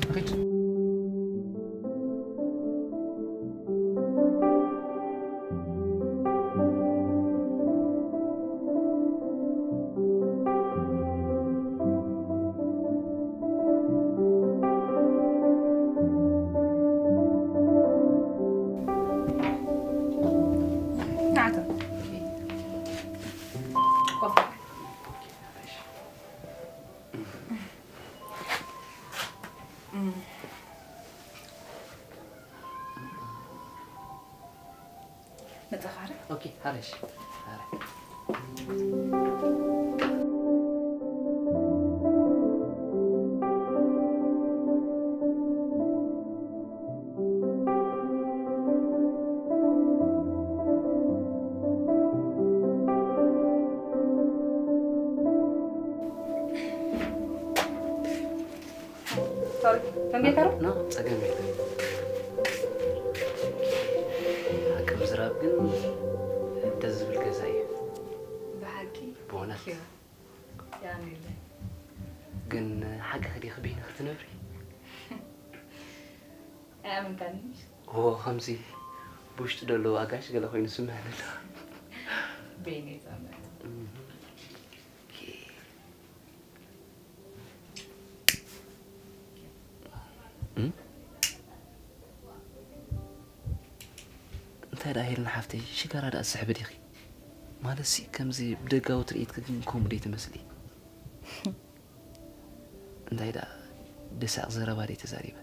dhallow waa gaasha gale waxaynu samaananaa انت راهي نحفتي شكرا على السحب ريخي ما لسي كم زي بدقة وتريد كن كوميدي مسلي انت هيدا دساق زراباري تزاريبا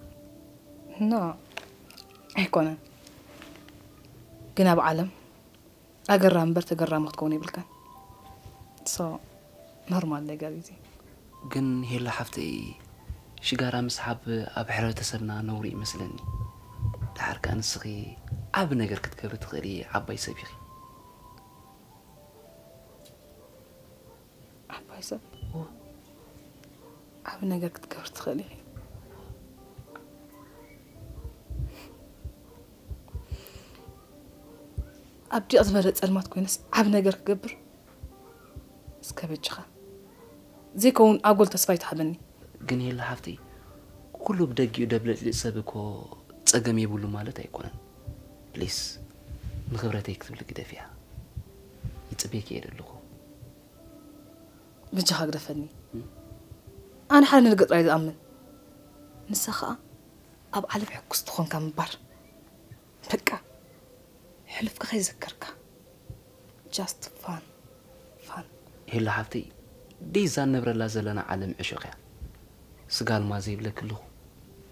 نو هيكونا ግን ኣብ ዓለም ኣገራ እምበር ተገራሚ ክትከውን ይብልካን ሶ ኖርማል ነገር እዩ እዚ ግን ሄላ ሓፍተይ ሽጋራ ምስሓብ ኣብ ሕብረተሰብና ነውሪ ይመስለኒ ድሓርካ ንስኺ ዓብ ነገር ክትገብሪ ትኽእሊ ዓባይ ሰብ ኢኺ ዓባይ ሰብ ዓብ ነገር ክትገብር ትኽእል ኢኺ ኣብ ዲቕ ዝበለ ፀልማት ኮይነስ ዓብ ነገር ክገብር እስከ በጅኻ ዘይከውን ኣጎል ተስፋ ይትሃበኒ ግን ሄላ ሓፍተይ ኩሉ ብደጊኡ ደብለጭልጭ ሰብ እኮ ፀገም የብሉ ማለት ኣይኮነን ፕሊስ ንክብረተይ ክትብል ግደፍ እያ ይፅቤክ እየ ደለኹ ብጃኻ ግደፈኒ ኣነ ሓደ ነገር ጥራይ ዝኣምን ንሳ ከዓ ኣብ ዓለም ሕጉስ ትኾንካ ምባር በቃ ሕልፍካ ከይዘከርካ ጃስት ፋን ፋን ሄላ ሓፍተይ ደይ ዛነብረላ ዘለና ዓለም ዕሾቕ እያ ስጋልማ ዘይብለክ ኣለኹ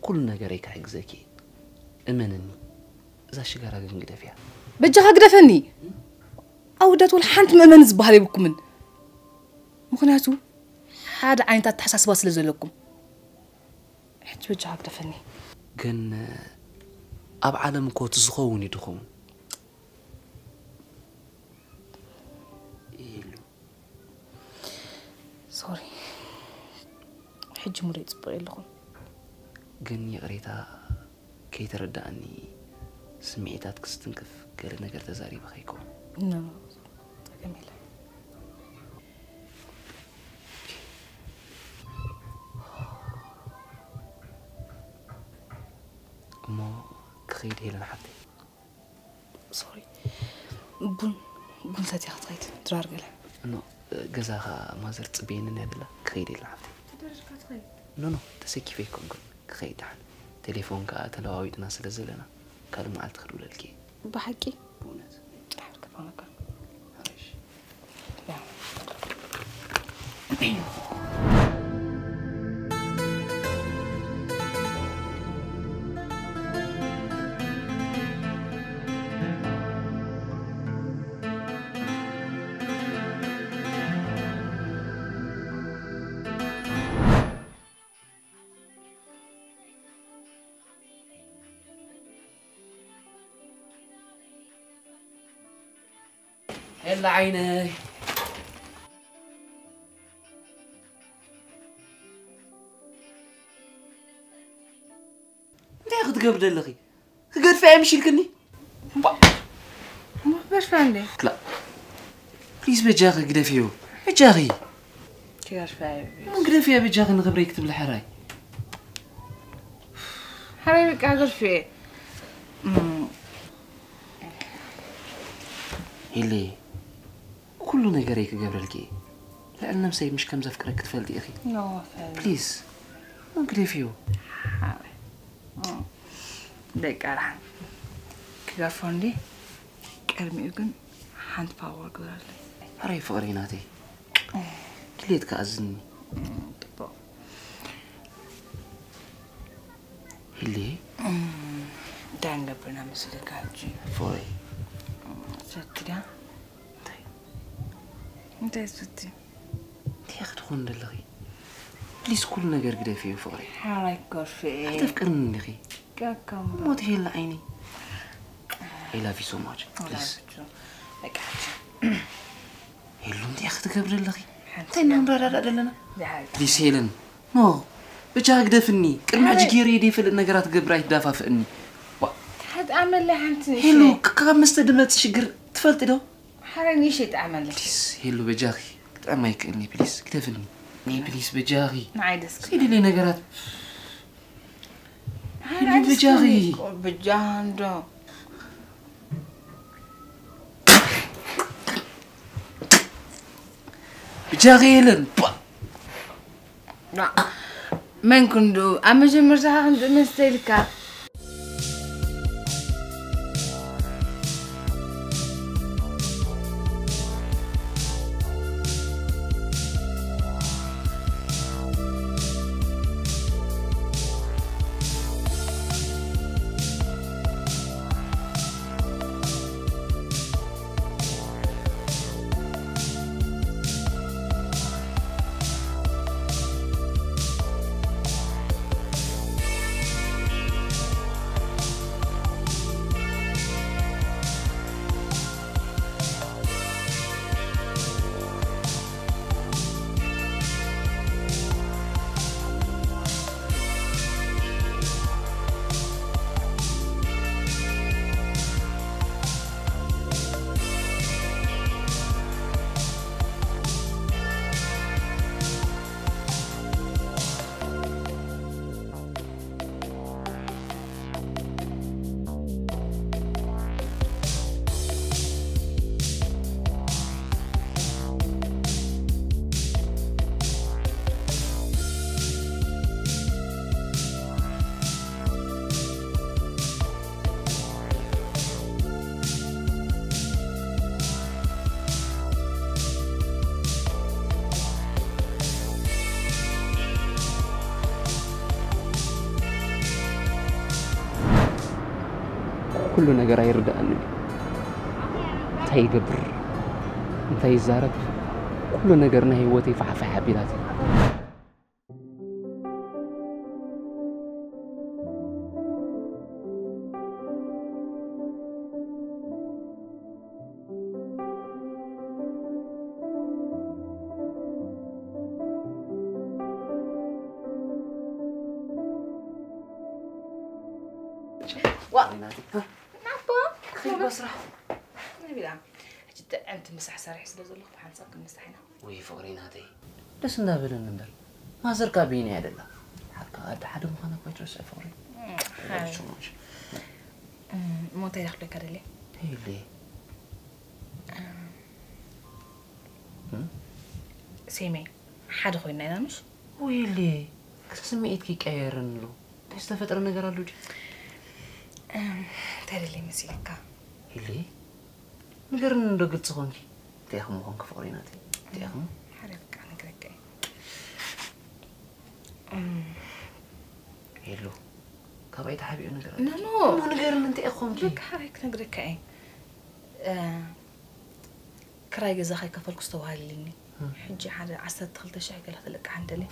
ኩሉ ነገረይ ክሕግዘኪ እመነኒ እዛ ሽጋራ ግን ግደፍ እያ ብጃኻ ግደፈኒ ኣውዳት ወላ ሓንቲ ምእመን ዝበሃል የብኩምን ምክንያቱ ሓደ ዓይነት ኣተሓሳስባ ስለ ዘለኩም ሕጂ ብጃኻ ግደፈኒ ግን ኣብ ዓለም እኮ እቲ ዝኸውን እዩ ሶሪ ሕጂ ሙሉይ ፅቡቅ የለኹም ግን ይቕሬታ ከይተረዳእኒ ስምዒታት ክስትንክፍ ገለ ነገር ተዛሪበ ከይከውን ኖ ፀገም የለን እሞ ክኸ ክትኸይድ ሄለን ሓፍተይ ሶሪ ቡን ቡን ሰትያ ክትኸይድ ድራር ገለ جزاها ما زرت بيننا بلا كخيد يلعب تدرج كتخيد تسكي فيكم كل كخيد عن تليفون كا تلواويد ناس لزلنا قال ما عاد خلوا للكي بحكي بونت حركة بانك عايش Yeah. على عيني. تاخذ قبل اللغي قال فاهم شي لكني. باش فاهم لا. بليز بجاغي قدا فيو بجاغي كيفاش فاهم قدا فيها بجاغي نغبر يكتب الحراي. حراي قاعد فيه. اللي إلي كل ነገር ይክገብረልኪ ልዕል ነምሰይ ምሽ ከም ዘፍቅረክ ትፈልጢ ኢኺ نو فاهم ፕሊዝ ምን ግደፍዩ ደቂ ኣርሓን ክገርፎ እንዲ ቅድሚኡ ግን ሓንቲ ፓወር ግብራለይ ኣረይ ፍቕሪ ናተይ ድሌት ከኣዝኒ ጥቡቅ ኢሊ እንታይ ንገብርና ምስልካ ሕጂ ፍቕሪ ሰቲ ዳ እንታይ ሰቲ እንታይ ክትኾን ደለኺ ፕሊዝ ኩሉ ነገር ግደፍዩ ፍቕሪ ሓራይ ገርፊ ተፍቅርኒ ኢኺ ቀከም ሞት ሄላ ዓይኒ I love you so much. Please. በቃ ሄሉ እንታይ ክትገብር ኣለኺ እንታይ እናንረዳዳእ ዘለና ዝሓዝ ፕሊዝ ሄለን ኖ ብቻ ግደፍኒ ቅድሚ ሕጂ ገይረ የደይፈልጥ ነገራት ገብር ኣይትዳፋፍእኒ ተጣዕመለይ ሓንቲ ሄሉ ካብ መስተ ድመ ትሽግር ትፈልጢ ዶ حرنيش يتعمل بليز هيلو بجاغي اما يكلني بليز كتفني ني بليز بجاغي نعيدسك سيدي لي نقرات هيلو بجاغي بجان دو بجاغي لن. با. لا من كندو اما جمرتها كندو من ኩሉ ነገር ኣይርዳእኒ እንታይ ይገብር እንታይ ይዛረብ ኩሉ ነገር ናይ ህይወተይ ፋሕፋሕ ኣቢላት እዩ ኢና ወይ ፍቕሪ ናተይ ደስ እንዳበለን እምበር ማዘርካ ብይኒ እያ ደላ ሓድካ ኣደ ሓደ ምዃና እኳ ይትረስዐ ፍቕሪ እሞ እንታይ ደኽለካ ደልየ ኢለ ሴሜ ሓደ ኮይና ኢና ምሽ ወይሌ ስምዒትክ ይቀየርን ኣሎ እንታይ ዝተፈጥረ ነገር ኣሎ ድ እንታይ ደልየ መሲለካ ኢለ ንገርኒ እንዶ ግልፂ ኮንኪ እንታይ 같아요. حرك 안 كده 음. 일로. 가봐야 다 جرا 거 أنا جرا من تي أخوم جي. لك حرك نقدر كأي كراي جزا خي كفل كستوا هاليني حجي حدا عسى تخلت شيء قال هذا لك عندني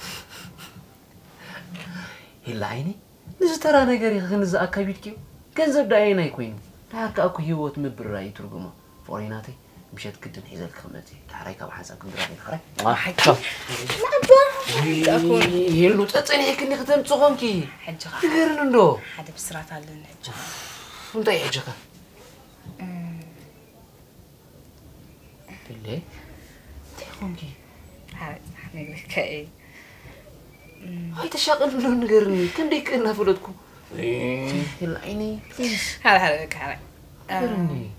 هلا عيني. نز ترى نجاري خنز أكابيت كيو. كنز بدأ عيني هاك أكو هيوت مبرر أي فوريناتي. مشات كنت انحيزات خمنتي تحريك أو حسن كنت راح يخرج آه، ما حكى لا بون يلو تأتيني كني خدمت صغنكي حجك تقرن ندو حد بسرعة على الحجك انت حجك بالله تخونكي عارف نقولك إيه. هاي تشاغل لون غيرني كم ديك أنا فلوتكم إيه. يلا عيني. هلا هلا هلا غيرني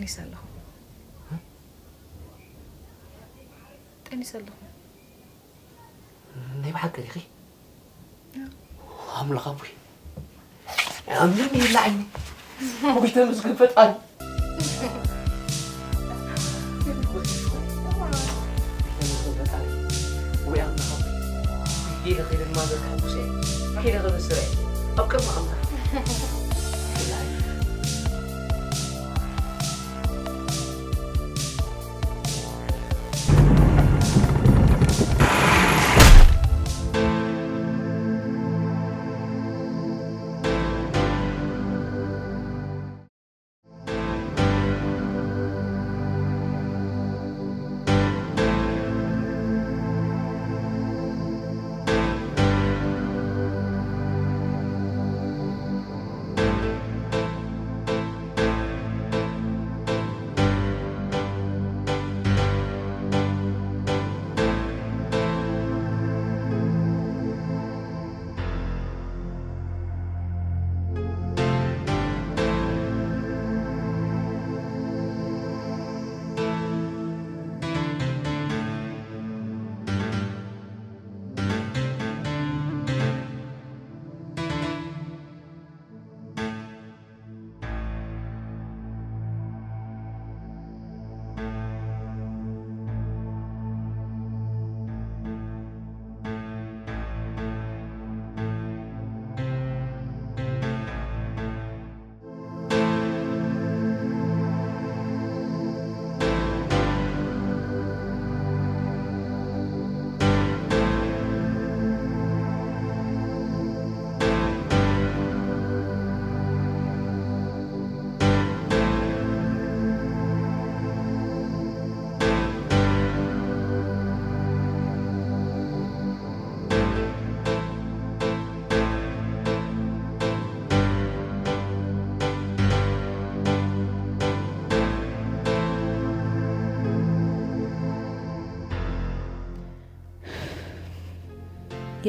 ጠኒስ ኣለኹ ጠኒስ ኣለኹ ናይ ባሓቂ ዲኺ ኣምላኽ ኣቦይ ኣምርን ኢላ ዓይኒ ኣቦይ ተመስግን ፈጣሪ ወይ ኣምላኽ ኣቦይ ኢለ ኸይደ ድማ ዘርካቡሰ ከይደ ኸብስረ ኣብ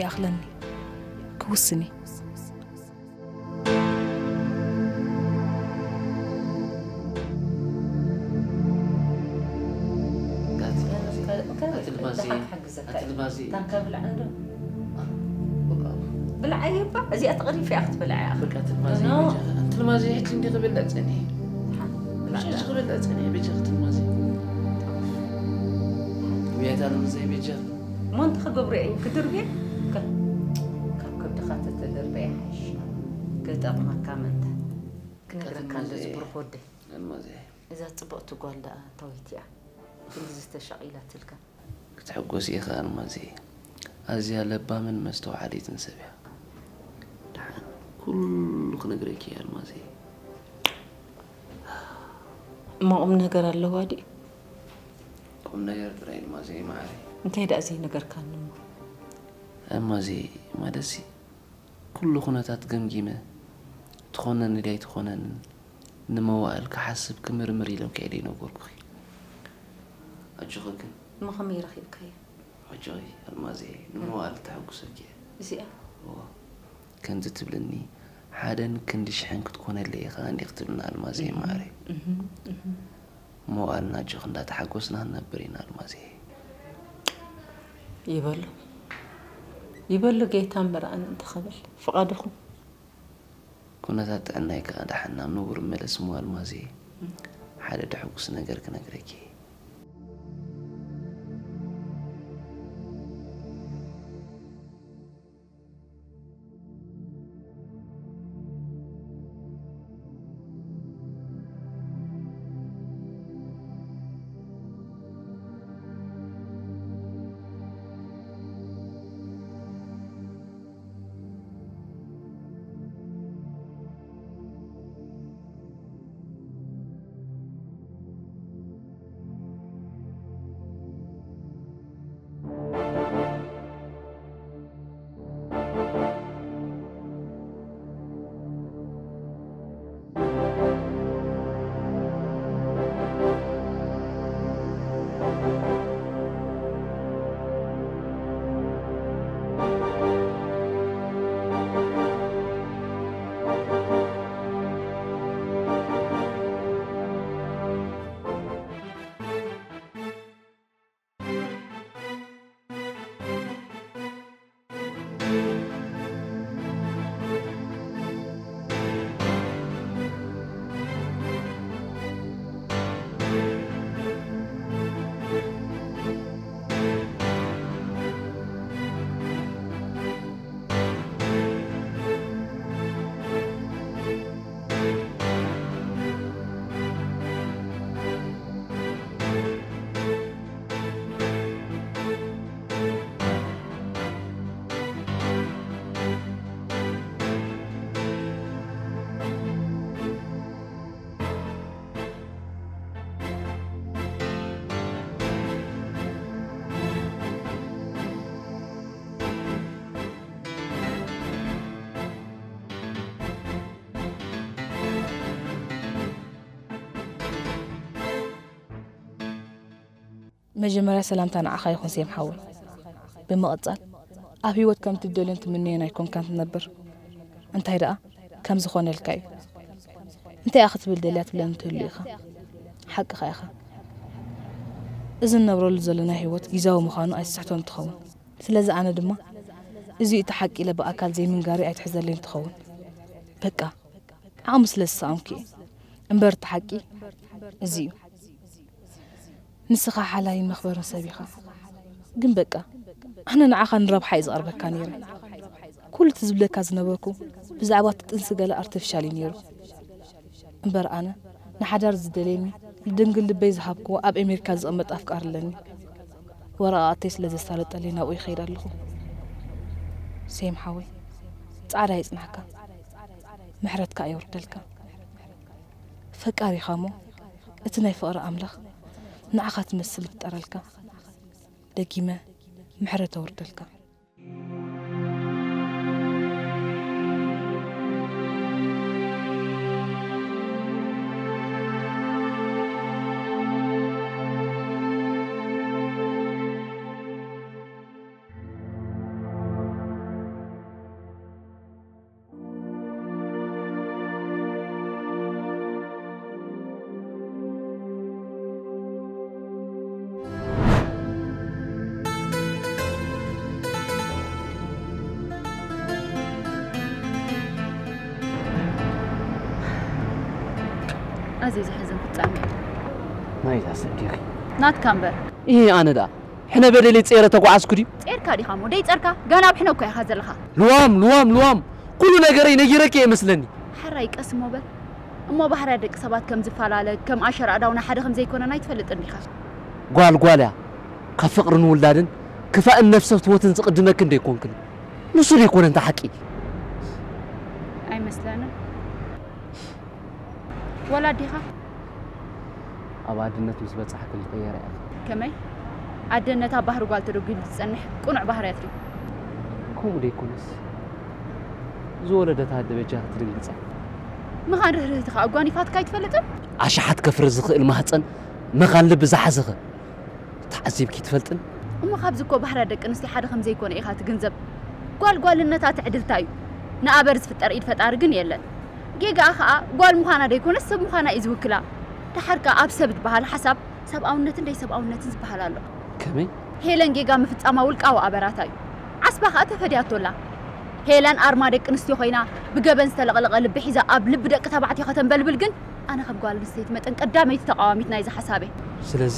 أخلني كوسني. كوسني بالعيب زي أتغري في أخت بالعيب أنت المازي حتى ندي قبل تاني مش قبل لا تاني بيجي أخت المازي. ويا تعلم زي بيجي. ما أنت خبري كدربي ገጠምካ ምንታ ክነግረካ ኣሎ ዝብርክ ወደ ትልማዚ እዛ ፅቡቕቲ ጓል ደኣ ታዊት እያ ክንዲ ዝተሸቂላ ትልካ ክትሕጎስ ኢኻ ንማዚ ኣዝያ ለባምን መስተዋዓሊትን ሰብ እያ ድሓን ኩሉ ክነግረኪ እያ ንማዚ እማኦም ነገር ኣለዋ ዲ ቁም ነገር ጥራይ ንማዚ ማዕሪ እንታይ ዳእ ዘይነገርካ ንሞ እማዚ ማለሲ ኩሉ ኩነታት ገምጊመ ትኾነን ድይ ትኾነን ንመዋእል ክሓስብ ክምርምር ኢሎም ከይደ ይነገርኩ ኣጅኸ ግን እሞ ከመይ ረኺብካዮ ሕጂ ኣልማዚ ንመዋእል ተሐጉሰኪ እየ እዚኣ ከምዚ ትብልኒ ሓደን ክንዲ ሽሕን ክትኮነለ ኢኻ እንዲ ክትብልና ኣልማዜ ማረ ሞባልና ጆኽ እንዳተሓጎስና ነበር ኢና ኣልማዜ ይበሉ ይበሉ ጌታ ምርኣን እንትኸብል ፍቐድኹም ኩነታት ጥዕናይ ከዓ ዳሓና ንቡር መለስ ሞ ኣልማዜ ሓደ ድሕጉስ ነገር ክነግረኪ መጀመርያ ሰላምታ ንዓኻ ይኹን ሴም ሓወል ብምቕጻል ኣብ ህይወት ከም ትደልዮን ትምነዮን ኣይኮንካን ትነብር እንታይ ደኣ ከም ዝኾነልካ እዩ እንታይ ኢኻ ክትብል ደልያ ትብለን እንትህሉ ኢኻ ሓቂኻ ኢኻ እዚ እንነብረሉ ዘለና ህይወት ግዜያዊ ምዃኑ ኣይትስሕቶን እንትኸውን ስለዚ ኣነ ድማ እዚኡ እቲ ሓቂለ ብኣካል ዘይምንጋሪ ኣይትሕዘለይ እንትኸውን በቃ ዓቕሚ ስለ ዝሰኣምኪ እየ እምበር እቲ ሓቂ እዚ እዩ ንስኻ ሓላይ መኽበርን ሰብ ኢኻ ግን በቃ ኣነ ንዓኻ ንረብሓ እዩ ዝቐርበካ ነይረ ኩሉ እቲ ዝብለካ ዝነበርኩ ብዛዕባ እቲ ጥንሲ ገለ ኣርቲፊሻል እዩ ነይሩ እምበር ኣነ ንሓዳር ዝደለየኒ ልድንግል ልበይ ዝሃብክዎ ኣብ ኣሜሪካ ዝቕመጥ ኣፍቃር ኣለኒ ወረቓቕተይ ስለ ዘሳለጠለይ ናብኡ ይኸይድ ኣለኹ ሴም ሓወይ ፃዕዳ ይፅናሕካ ምሕረትካ የውርደልካ ፈቃሪኻ ሞ እቲ ናይ ፍቕሪ ኣምላኽ ንዓኻ ትመስል ይፍጠረልካ ደጊመ ምሕረት ተወርደልካ ዝሕዝን ፍጻሜ? ናይታ ሰዲኺ ናትካ እምበር ይሄ ኣነ ዳ ሕነ በደለይ ፀረ ተጓዓዝኩ ድዩ ፄርካ ዲኻ ሞ ደይ ፀርካ ገና ኣብ ሕነ እኮ ኢኻ ዘለኻ። ልዋም ልዋም ልዋም ኩሉ ነገረይ ነጊረክ እየ ይመስለኒ ሓራይ ቀስሞ በል እሞ ባህርያ ደቂ ሰባት ከም ዝፈላለ ከም ኣሸር ኣዳውና ሓደ ከም ዘይኮነና ኣይትፈልጥን ዲኻ ጓል ጓል እያ ካብ ፍቕርን ውላድን ክፋእን ነፍሰት ህይወትን ዝቕድመክ እንደይኮንክን ንሱ ደይኮነ እንታ ሓቂ? ኣይመስለንን። ዲኻ ኣብ ኣድነት ምስ በፃሕክ ዝቀየረ እያ ከመይ ኣደነት ኣብ ባህሪ ጓል ተደጊሉ ዝፀንሕ ቁኑዕ ባህርያት ድዩ ከምኡ ደይኮነስ ዝወለደታ ደበጃ ክትድንግፀ ምኻን ርህርህቲ ኸ ኣጓኒፋትካ ኣይትፈልጥን ኣሽሓት ከፍሪ ዝኽእል ማህፀን መኻን ልቢ ዝሓዘኸ ተዓዚብኪ ትፈልጥን እሞ ካብዚ እኮ ባህርያ ደቂ ኣንስትዮ ሓደ ከም ዘይኮነ ኢኻ ትግንዘብ ጓል ጓልነታ ትዕድልታ እዩ ንኣበር ዝፍጠር ኢድ ፈጣሪ ግን የለን ጌጋኣ ከዓ ጓል ምዃና ደይኮነስ ሰብ ምዃና እዩ ዝውክላ ድሓርካ ኣብ ሰብ ትበሃል ሓሳብ ሰብኣውነትን ደይ ሰብኣውነትን ዝበሃል ኣሎ ከመይ ሄለን ጌጋ ምፍፃማ ውልቃዊ ኣበራታ እዩ ዓስባ ከዓ ተፈድያቶላ ሄለን ኣርማ ደቂ ኣንስትዮ ኮይና ብገበን ዝተለቕለቐ ልቢ ሒዛ ኣብ ልቢ ደቂ ተባዕትዮ ከተንበልብል ግን ኣነ ከም ጓል ኣንስተይቲ መጠን ቀዳመይቲ ተቃዋሚት ናይዚ ሓሳበ ስለዚ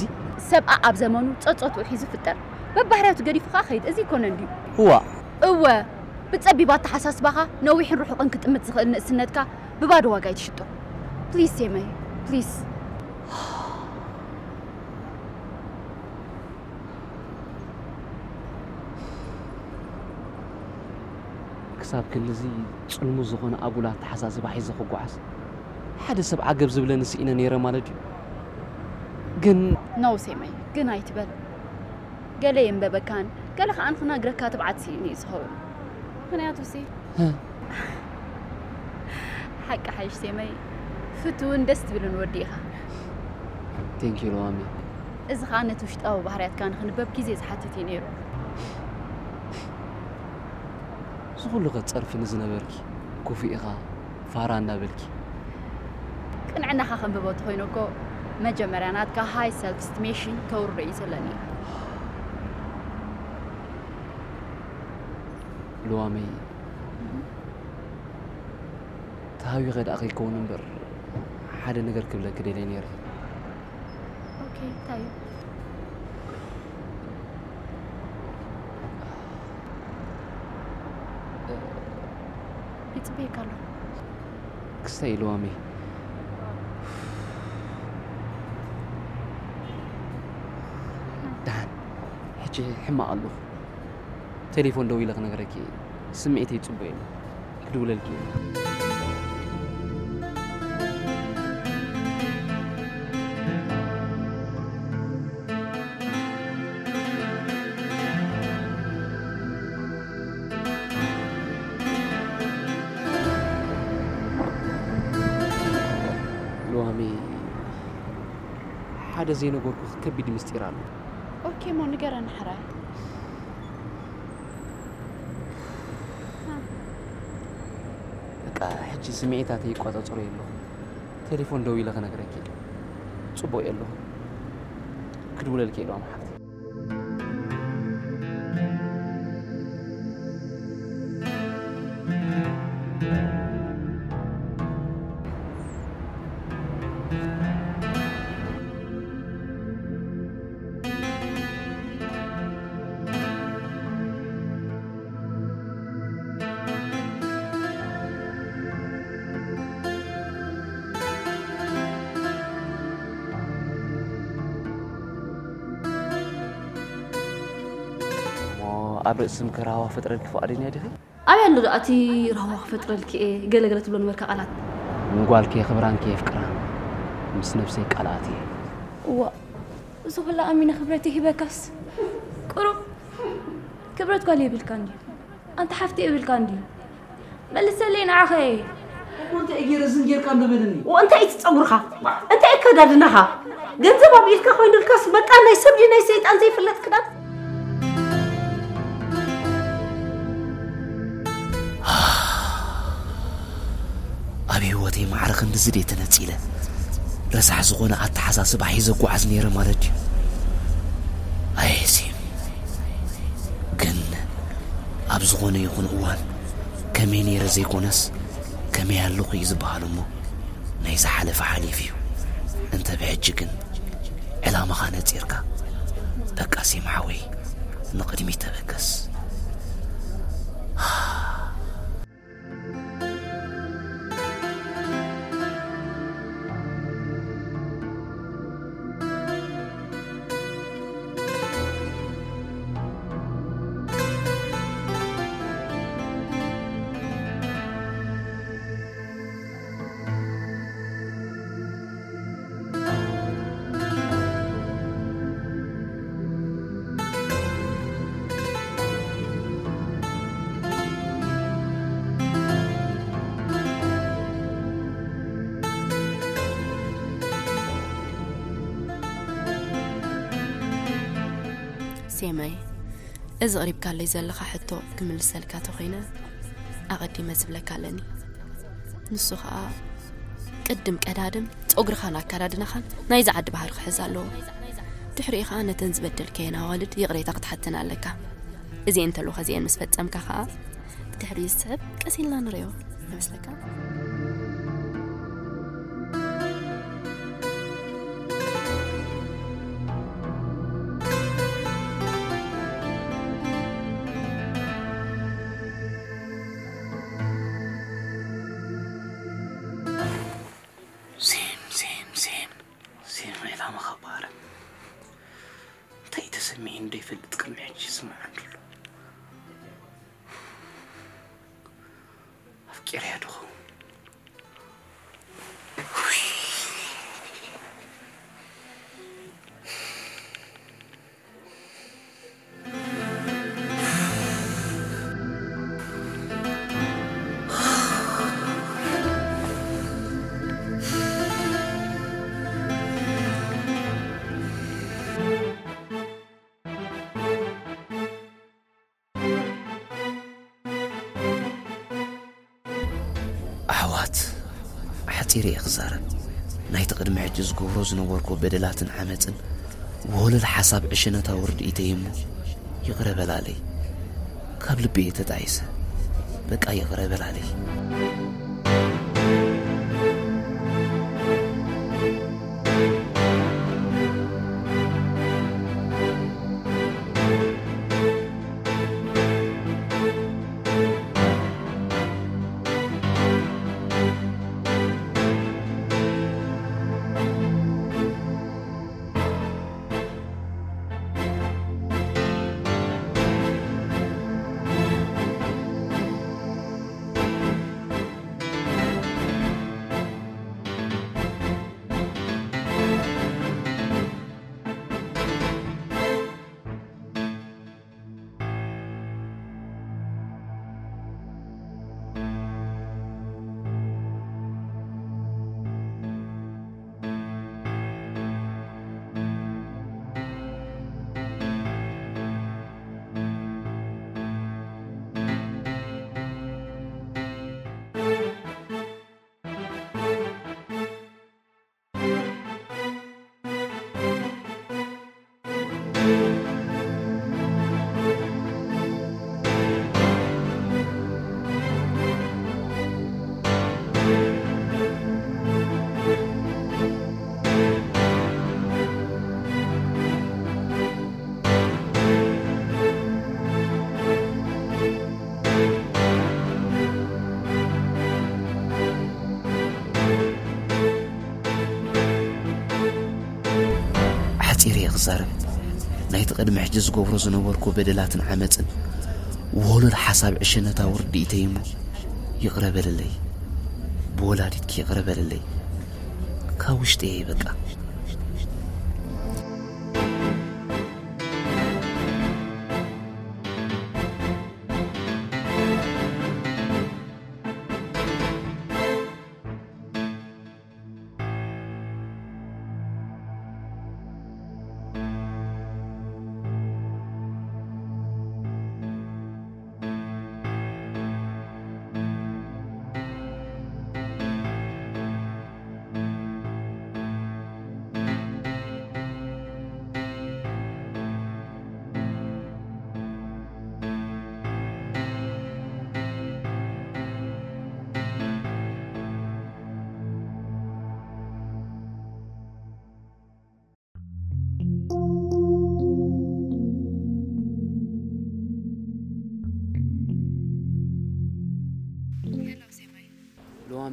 ሰብኣ ኣብ ዘመኑ ፀፀቱ ሒዙ ፍጠር በባህርያቱ ገዲፉ ከዓ ከይድ እዚ ይኮነ እንድዩ እዋ እወ ብፀቢባ ኣተሓሳስባኻ ነዊሕን ርሑቕን ክጥምት ዝኽእል ንእስነትካ ብባዶ ዋጋ ይትሽጦ ፕሊዝ ሴመይ ፕሊዝ ክሳብ ክንዚ ፅልሙ ዝኾነ ኣጉላ ኣተሓሳስባ ሒዘ ክጓዓዝ ሓደ ሰብ ዓገብ ዝብለኒ ስኢነ ነይረ ማለት እዩ ግን ኖ ሴመይ ግን ኣይትበል ገለ የንበበካን ገለ ከዓ ንክነግረካ ትብዓት ሲኢኒ እዩ ዝኸውን ምክንያቱ ሲ ሓቂ ሓይሽ ሴመይ ፍቱውን ደስ ትብልን ወዲ ኢኻ ቴንኪ ለዋሚ እዚ ከዓ ነቲ ውሽጣዊ ባህርያትካ ንክንበብ ግዜ ዝሓትት እዩ ነይሩ ዝኩሉ ኸትፀርፊ ንዝነበርኪ ኮፍ ኢኻ ፋራ እናበልኪ ቅንዕናኻ ከንብቦ እንተኮይኑ እኮ መጀመርያ ናትካ ሃይ ሰልፍ ስቲሜሽን ከውርዶ እዩ ዘለኒ ለዋመይ ተሃቢ ኸዳእ ከይከውን እምበር ሓደ ነገር ክብለክ ደልየ ነይረ ኦኬ እንታይ እዩ يتبيه كارلو كستاي لوامي دهان حجي حما الله تليفون دويلغ نغركي سمعتي تبين كدولالكي ዘይነገርኩ ከቢድ ምስጢር ኣሎ ኦኬ ሞ ንገረኒ ሕራይ በቃ ሕጂ ስምዒታተይ ይቋፃፀሩ የለኹ ቴሌፎን ደው ኢለ ክነግረኪ ፅቡቅ እየ ኣለኹ ክድውለልኪ የለዋ ማሓት ኣብ ርእሲ ምክራዋ ፈጥረልኪ ፈቃደኛ ዲኺ ኣበይ ኣሎ እቲ ረህዋ ክፈጥረልክ እየ ገለገለ ትብሎ ነበርካ ቃላት ንጓልከ ክብራንከ የፍቅራ ምስ ነብሰይ ቃልኣት እየ እዋ እዚ ኩላ ኣሚነ ክብረት ይሂበካስ ቁሩብ ክብረት ጓል የብልካ እንድዩ ኣንተ ሓፍቲ የብልካ እንድዩ መልሰለይ ንዓኸ እንታይ ገይረ ዝን ጌርካ ንብልኒ እንታይ እዩ ትፀጉርካ እንታይ እዩ ከዳድናኻ ገንዘብ ኣቢልካ ኮይኑልካስ በቃ ናይ ሰብ ድዩ ናይ ሰይጣን ዘይፍለጥ ክዳን ህይወተይ ማዕረ ክንዲ ዝደየ ተነፂለ ረሳሕ ዝኾነ ኣተሓሳስባ ሒዘ ጓዓዝ ነይረ ማለት እዩ ኣየሲም ግን ኣብ ዝኾነ ይኹን እዋን ከመይ ነይረ ዘይኮነስ ከመይ ኣለኹ እዩ ዝበሃል እሞ ናይ ዝሓለፈ ሓሊፍ እዩ እንተ ብሕጂ ግን ዕላማኻ ነፂርካ በቃ ሴማሓወይ ንቕድሚት ተበገስ ሴማይ እዚ ቅሪብካለይ ዘለኻ ሕቶ ክምልሰልካ ተኮይነ ኣቐዲመ ዝብለካ ኣለኒ ንሱ ከዓ ቅድም ቀዳድም ፀጉርኻ ኣከዳድናኻን ናይዚ ዓዲ ባህሪ ክሕዝ ኣለዎ ድሕሪኡ ከዓ ነተን ዝበደልከየን ኣዋልድ ይቕሬታ ክትሓትን ኣለካ እዚአን እንተልካ እዚአን ምስ ፈፀምካ ከዓ ብድሕሪ ዝስዕብ ቀሲልና ንሪዮ ይመስለካ ዝነበርኩ በደላትን ዓመፅን ወለል ሓሳብ ዕሸነታ ውርድኢተ እሞ ይቕረ በላለይ ካብ ልቢ እየ ተጣይሰ በቃ ይቕረ በላለይ ቅድሚ ሕጂ ዝገብሮ ዝነበርኩ በደላትን ዓመፅን ወሉል ሓሳብ ዕሸነታ ውርድኢተ እሞ ይቕረ በለለይ ብወላዲትኪ ይቕረ በለለይ ካብ ውሽጢ እየ በቃ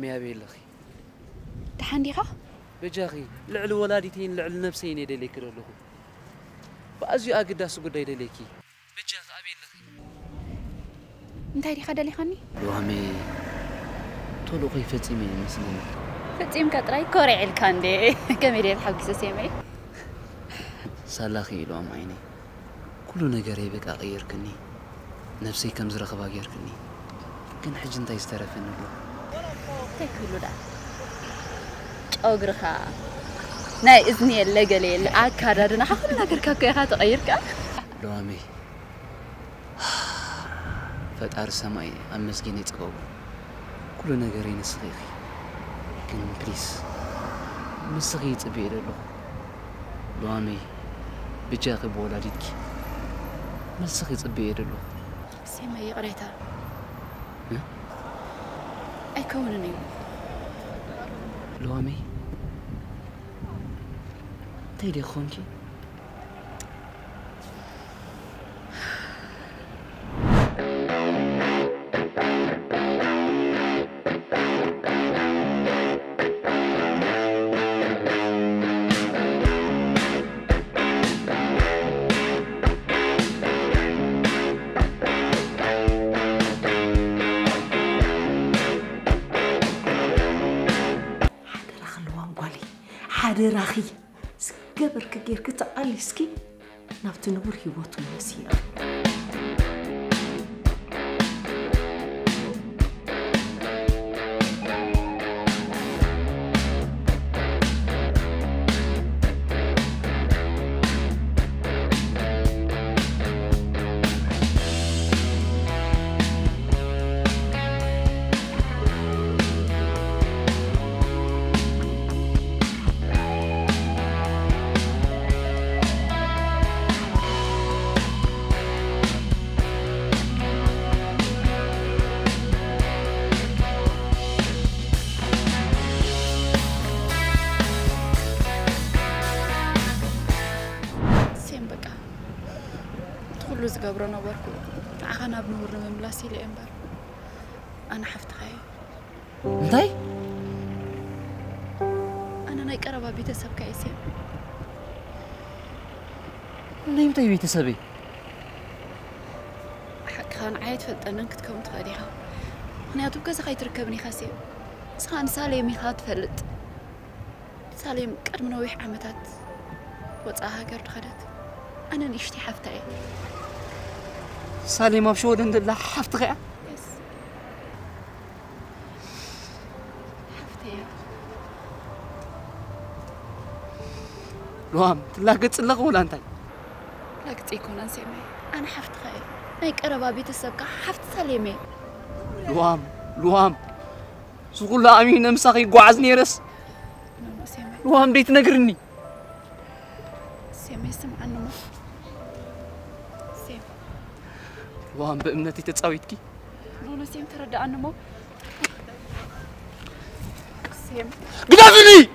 مي أبي لخي تحنديخة؟ بجاخي. لعل ولادتين لعل نفسين يدي يدلي كرلو بأزي اقداس قداي دليكي بجاغ أبي لخي انتي ريخه دليخني وامي تولو خي فتيمي مسلم. فتيم كطراي كوري علكاندي كاميريت حبس سيمي سالاخي لو عيني كل نجاري بك غيركني نفسي كم زرخبا غيركني كن حجن انتي استرفن እንታይ ክህሉና ጨጉርኻ ናይ እዝኒ የለ ገለ የለ ኣካዳድናኻ ኩሉ ነገርካ ኮ ኢኻ ተቐይርካ ሎዋመይ ፈጣሪ ሰማይ ኣመስጊን ይፅበቡ ኩሉ ነገር ይንስኺ ኢኺ ግን ፕሊስ ምስኺ ይፅብእ ዘለኹ ሎዋመይ ብጃኺ ብወላዲትኪ መስኺ ይፅብእ ዘለኹ ሰማይ ይቕሬታ Ik kom er niet. Lomi, deed je gronkje? enough to know what he wore to see. ናይ ምንታይ ቤተሰበይ ሓቂኻ ንዓይ ትፈልጠንን ክትከውን ትኽእል ኢኻ ምክንያቱ ገዛኻ ይትርከብኒ ኢኻ ሴም ንስኻ ንሳሌም ኢኻ ትፈልጥ ሳሌም ቀድሚ ነዊሕ ዓመታት ወፃእ ሃገር ድኸደት ኣነ ንእሽቲ ሓፍታ እየ ሳሌም ኣብ ሸወደን ዘላ ሓፍትኻ እያ Yes. ሓፍተይ እያ ለዋም ትላገፅ ኣለኹ ወላ እንታይ لكت يكون سيمي. أنا حفت خير. نيك أربا بيت السبكة حفت سليمي. لوام لوام. سوق الله أمين أمساقي قعز نيرس. لوام ديت نقرني. سيمي سمع النمو. سيم. لوام بأمنتي تتساويتكي نونو سيم تردع النمو. سيم. قدافني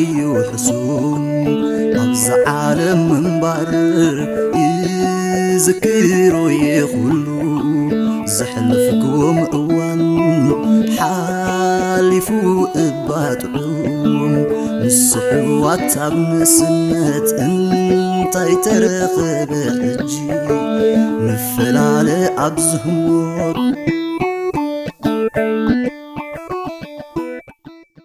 እዩ ሕሱም ኣብዚ ዓለም ምንባር ይዝክሮ የኹሉ ዘሕልፍክዎም እዋን ሓሊፉ እባጥዑም ምስ ሕዋት ኣብ ንእስነት እንታይ ተረኸበ ሕጂ ምፈላለ ኣብ ዝህሞት